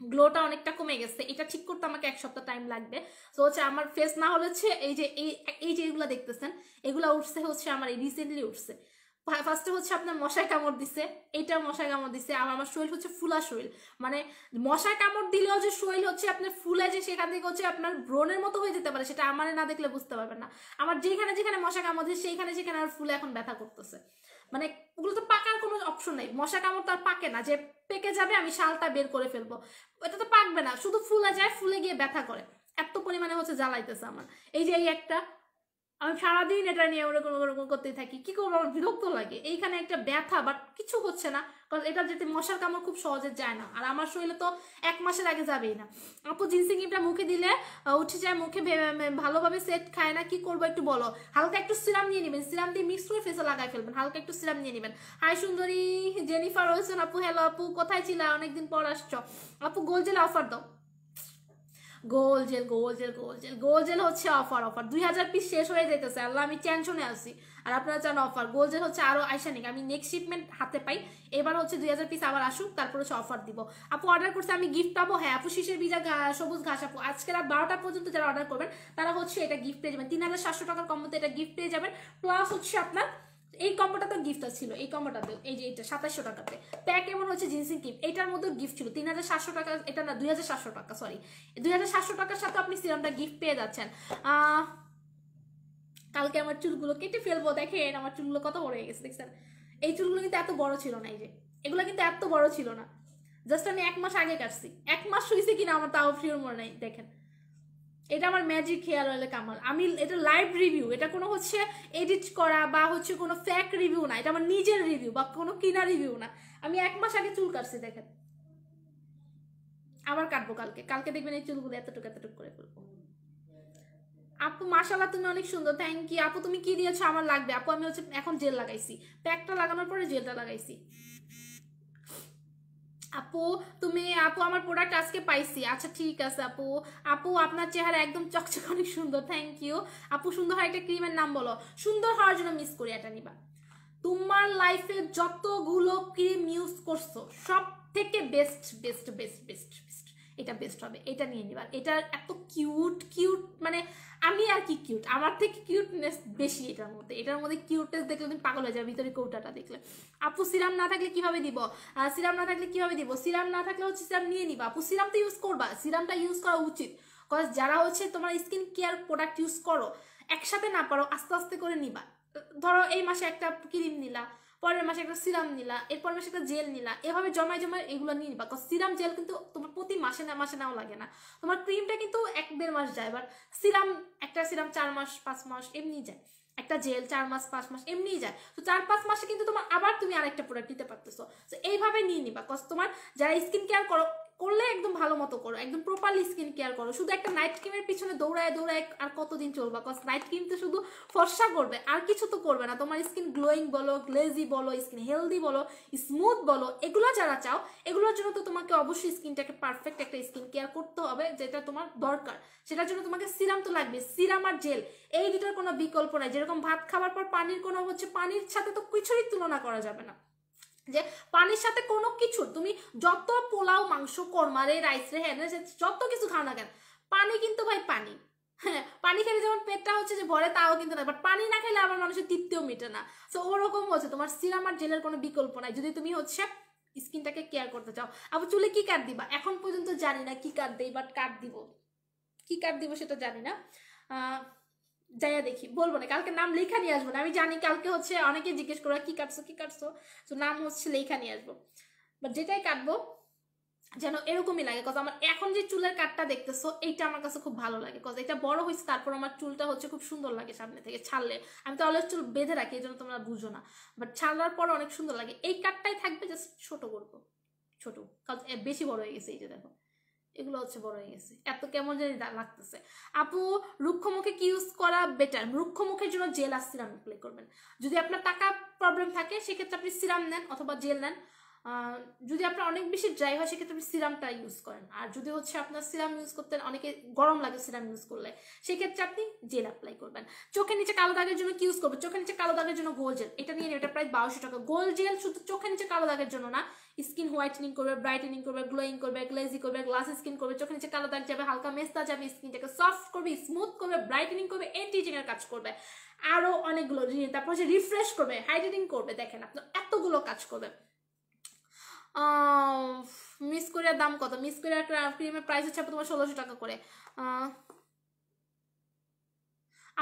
A: গ্লোটা অনেকটা কমে গেছে, এটা ঠিক করতে আমাকে এক সপ্তাহ টাইম লাগবে। তো হচ্ছে আমার ফেস না হলে হচ্ছে এই যে, এই এই যে এগুলো দেখতেছেন, এগুলো উঠছে হচ্ছে আমার এই রিসেন্টলি উঠছে। ফার্স্টে হচ্ছে আপনার মশায় কামড় দিছে এইটা মশায় কামড় দিছে, আর আমার শরীর হচ্ছে ফুলা শরীর। মানে মশায় কামড় দিলেও যে শরীর হচ্ছে আপনার ফুলে যে সেখান থেকে হচ্ছে আপনার ব্রণের মতো হয়ে যেতে পারে, সেটা আমার না দেখলে বুঝতে পারবেন না। আমার যেখানে যেখানে মশা কামড় দিচ্ছে সেইখানে সেখানে আর ফুলে এখন ব্যথা করতেছে। মানে ওগুলো তো পাকার কোনো অপশন নেই। মশা কামড় তো আর পাকে না, যে পেকে যাবে আমি শালটা বের করে ফেলব। এটা তো পাকবে না, শুধু ফুলে যায়, ফুলে গিয়ে ব্যথা করে। এত পরিমাণে হচ্ছে জ্বালাইতেছে আমার। এই যে, এই একটা আমি সারাদিন এটা নিয়ে ওরকম ওরকম করতেই থাকি। কি করব? আমার বিরক্ত লাগে। এইখানে একটা ব্যথা বাট কিছু হচ্ছে না। কারণ এটা যেতে মশার কামড় খুব সহজে যায় না। আর আমার শরীরে তো এক মাসের আগে যাবেই না। আপু জিন্সিং ক্রিমটা মুখে দিলে উঠে যায় মুখে ভালোভাবে সেট খায় না, কি করব একটু বলো? হালকা একটু সিরাম নিয়ে নেবেন। সিরাম দিয়ে মিক্স করে ফেসে লাগাই ফেলবেন। হালকা একটু সিরাম নিয়ে নেবেন। হাই সুন্দরী, জেনিফার রয়েছেন আপু। হ্যালো আপু, কোথায় ছিলা? অনেকদিন পর আসছো। আপু গোল জেল অফার দাও। গোল জেল গোল জেল গোল জেল গোল জেল হচ্ছে অফার অফার দুই হাজার পিস শেষ হয়ে যেতেছে আল্লাহ, আমি টেনশনে আছি। আর আপনারা চান অফার গোল জেল হচ্ছে আরও আইসা নিক। আমি নেক্সট শিপমেন্ট হাতে পাই। এবার হচ্ছে দুই হাজার পিস আবার আসুক, তারপর হচ্ছে অফার দিব। আপু অর্ডার করছে, আমি গিফট পাবো? হ্যাঁ আপু শিশের বিজা সবুজ ঘাস আপু। আজকে রাত বারোটা পর্যন্ত যারা অর্ডার করবেন, তারা হচ্ছে এটা গিফট পেয়ে যাবেন। তিন হাজার সাতশো টাকার কম্বোতে এটা গিফট পেয়ে যাবেন। প্লাস হচ্ছে আপনার এই কম্বোটা তো গিফট ছিল, এই কম্বোটাতে, এই যে এটা সাতাশশো টাকাতে। প্যাক এমন হচ্ছে জিন্সিং কিপ এটার মধ্যে গিফট ছিল তিন হাজার সাতশো টাকা, এটা না দুই হাজার সাতশো টাকা সরি দুই হাজার সাতশো টাকার সাথে আপনি সিরামটা গিফট পেয়ে যাচ্ছেন। কালকে আমার চুলগুলো কেটে ফেলব, দেখেন আমার চুলগুলো কত বড় হয়ে গেছে, দেখছেন? এই চুলগুলো কিন্তু এত বড় ছিল না, এই যে। এগুলো কিন্তু এত বড় ছিল না। জাস্ট আমি এক মাস আগে কাটছি। এক মাস হয়েছে কিনা আমার তাও ফিওর মনে নাই, দেখেন। এটা আমার ম্যাজিক হেয়ার অয়েলের কামাল। আমি এটা লাইভ রিভিউ এটা কোনো হচ্ছে এডিট করা বা হচ্ছে কোনো ফ্যাক রিভিউ না, এটা আমার নিজের রিভিউ বা কোনো কিনা রিভিউ না। আমি এক মাস আগে চুল কাটছি, দেখেন। আবার কাটবো কালকে। কালকে দেখবেন এই চুলগুলো এতটুকু এতটুকু করে ফেলব। আপু মাশাল্লাহ তুমি অনেক সুন্দর। থ্যাংক ইউ আপু, তুমি কি দিয়েছ? আমার লাগবে। আপু, আমি হচ্ছে এখন জেল লাগাইছি। প্যাকটা লাগানোর পরে জেলটা লাগাইছি। আপু, তুমি আপু, আমার প্রোডাক্ট আজকে পাইছি। আচ্ছা ঠিক আছে আপু। আপু, আপনার চেহারা একদম চকচক, অনেক সুন্দর। থ্যাংক ইউ আপু, সুন্দর হয় একটা ক্রিমের নাম বলো। সুন্দর হওয়ার জন্য মিস করি, এটা নিবা। তোমার লাইফে যতগুলো ক্রিম ইউজ করছ সব থেকে best best best best best এটা বেস্ট হবে। এটা নিয়ে নিবার এটা এত কিউট কিউট মানে আমি আর কি কিউট আমার থেকে কিউটনেস বেশি এটার মধ্যে। এটার মধ্যে কিউটনেস দেখলে তুমি পাগল হয়ে যাবে, ভিতরে কৌটাটা দেখলে। আপু সিরাম না থাকলে কীভাবে দিব? সিরাম না থাকলে কীভাবে দিব? সিরাম না থাকলে হচ্ছে সিরাম নিয়ে নিবা। আপু সিরাম তো ইউজ করবা। সিরামটা ইউজ করা উচিত। কজ যারা হচ্ছে তোমার স্কিন কেয়ার প্রোডাক্ট ইউজ করো, একসাথে না পারো আস্তে আস্তে করে নিবা। ধরো এই মাসে একটা ক্রিম নিলা। পরের মাসে একটা সিরাম নিলা এরপর মাসে একটা জেল নিলা, এভাবে জমায় জমায় এগুলো নিয়ে নিবা। কারণ সিরাম, জেল কিন্তু তোমার প্রতি মাসে না, মাসে নাও লাগে না। তোমার ক্রিমটা কিন্তু এক দেড় মাস যায় এবার সিরাম, একটা সিরাম চার মাস, পাঁচ মাস এমনি যায়। একটা জেল চার মাস, পাঁচ মাস এমনিই যায়। তো চার, পাঁচ মাসে কিন্তু তোমার আবার তুমি আরেকটা প্রোডাক্ট দিতে পারতেছো। তো এইভাবে নিয়ে নিবা। কজ তোমার যারা স্কিন কেয়ার করো করলে একদম ভালো মতো করো, একদম প্রপারলি স্কিন কেয়ার করো। শুধু একটা নাইট ক্রিমের পিছনে দৌড়ায় দৌড়ায় আর কতদিন চলবা? কজ নাইট ক্রিম তো শুধু ফর্সা করবে, আর কিছু তো করবে না। তোমার স্কিন গ্লোয়িং বলো গ্লেজি বলো স্কিন হেলদি বলো স্মুথ বলো, এগুলো যারা চাও, এগুলোর জন্য তো তোমাকে অবশ্যই স্কিনটাকে পারফেক্ট একটা স্কিন কেয়ার করতে হবে, যেটা তোমার দরকার। সেটার জন্য তোমাকে সিরাম তো লাগবে সিরাম আর জেল এই দুটার কোনো বিকল্প নাই। যেরকম ভাত খাওয়ার পর পানির কোনো হচ্ছে, পানির সাথে তো কিছুরই তুলনা করা যাবে না। যে পানির সাথে কোনো কিছু, তুমি যত পোলাও, মাংস কর্মা রে রাইস রে হ্যাঁ যত কিছু খাও না কেন, পানি কিন্তু ভাই পানি। হ্যাঁ পানি খেলে যেমন পেটটা হচ্ছে যে ভরে, তাও কিন্তু না বাট পানি না খেলে আবার মানুষের তৃপ্তিও মেটে না। সো ওরকম হচ্ছে, তোমার সিরাম আর জেলের কোনো বিকল্প নাই। যদি তুমি হচ্ছে স্কিনটাকে কেয়ার করতে চাও, আবার চুলে কি কাট দিবা? এখন পর্যন্ত জানি না কি কাট দেই বাট কাট দিব। কি কাট দিব সেটা জানি না।
B: যাইয়া দেখি, বলব না, কালকে নাম লেখা নিয়ে আসব না। আমি জানি কালকে হচ্ছে অনেকে জিজ্ঞেস করো, কি কাটছো কি কাটছো? তো নাম হচ্ছে লেখা নিয়ে আসব। বাট যেটাই কাটবো, যেন এরকমই লাগে কজ আমার এখন যে চুলের কাটটা দেখতেছো, এইটা আমার কাছে খুব ভালো লাগে। কজ এটা বড় হয়েছে তারপর আমার চুলটা হচ্ছে খুব সুন্দর লাগে সামনে থেকে ছাড়লে। আমি তো অলরেডি চুল বেঁধে রাখি, এই জন্য তোমরা বুঝো না। বাট ছাড়ার পর অনেক সুন্দর লাগে। এই কাটটাই থাকবে জাস্ট ছোট করব। ছোট কাজ বেশি বড় হয়ে গেছে, এই যে দেখো। এগুলো হচ্ছে বড় হয়ে গেছে। এত কেমন জানি লাগতেছে। আপু রুক্ষমুখে কি ইউজ করা বেটার রুক্ষমুখের জন্য জেল আর সিরাম অ্যাপ্লাই করবেন। যদি আপনার টাকা প্রবলেম থাকে, সেক্ষেত্রে আপনি সিরাম নেন অথবা জেল নেন। যদি আপনার অনেক বেশি ড্রাই হয়, সেক্ষেত্রে আপনি সিরামটা ইউজ করেন। আর যদি হচ্ছে আপনার সিরাম ইউজ করতে অনেকে গরম লাগে সিরাম ইউজ করলে, সেক্ষেত্রে আপনি জেল অ্যাপ্লাই করবেন। চোখের নিচে কালো দাগের জন্য কি ইউজ করবেন চোখের নিচে কালো দাগের জন্য গোল জেল এটা নিয়ে এটা প্রায় বারোশো টাকা। গোল জেল শুধু চোখের নিচে কালো দাগের জন্য না। স্কিন হোয়াইটেনিং করবে ব্রাইটেনিং করবে গ্লোয়িং করবে গ্লেজি করবে গ্লাস স্কিন করবে, চোখের নিচে কালো দাগ যাবে, হালকা মেস্তা যাবে স্কিনটাকে সফট করবে স্মুথ করবে ব্রাইটেনিং করবে এন্টিজিং এর কাজ করবে। আরও অনেকগুলো তারপর হচ্ছে রিফ্রেশ করবে হাইড্রেটিং করবে। দেখেন, আপনার এতগুলো কাজ করবে। মিস কোরিয়ার দাম কত? মিস কোরিয়ার ক্রিমের প্রাইস হচ্ছে আপু তোমার ষোলোশো টাকা করে।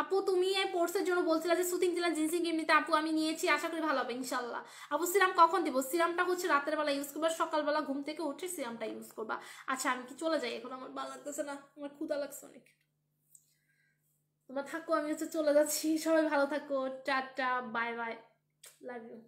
B: আপু, তুমি এই জন্য বলছিলে যে সুতিং জেলা জিন্সিং এমনিতে আপু, আমি নিয়েছি, আশা করি ভালো হবে, ইনশাল্লাহ। আপু সিরাম কখন দিব? সিরামটা হচ্ছে রাতের বেলা ইউজ করবা, সকালবেলা ঘুম থেকে উঠে সিরামটা ইউজ করবা। আচ্ছা আমি কি চলে যাই? এখন আমার ভালো লাগতেছে না, আমার ক্ষুধা লাগছে অনেক। তোমরা থাকো, আমি হচ্ছে চলে যাচ্ছি। সবাই ভালো থাকো, tata bye bye love you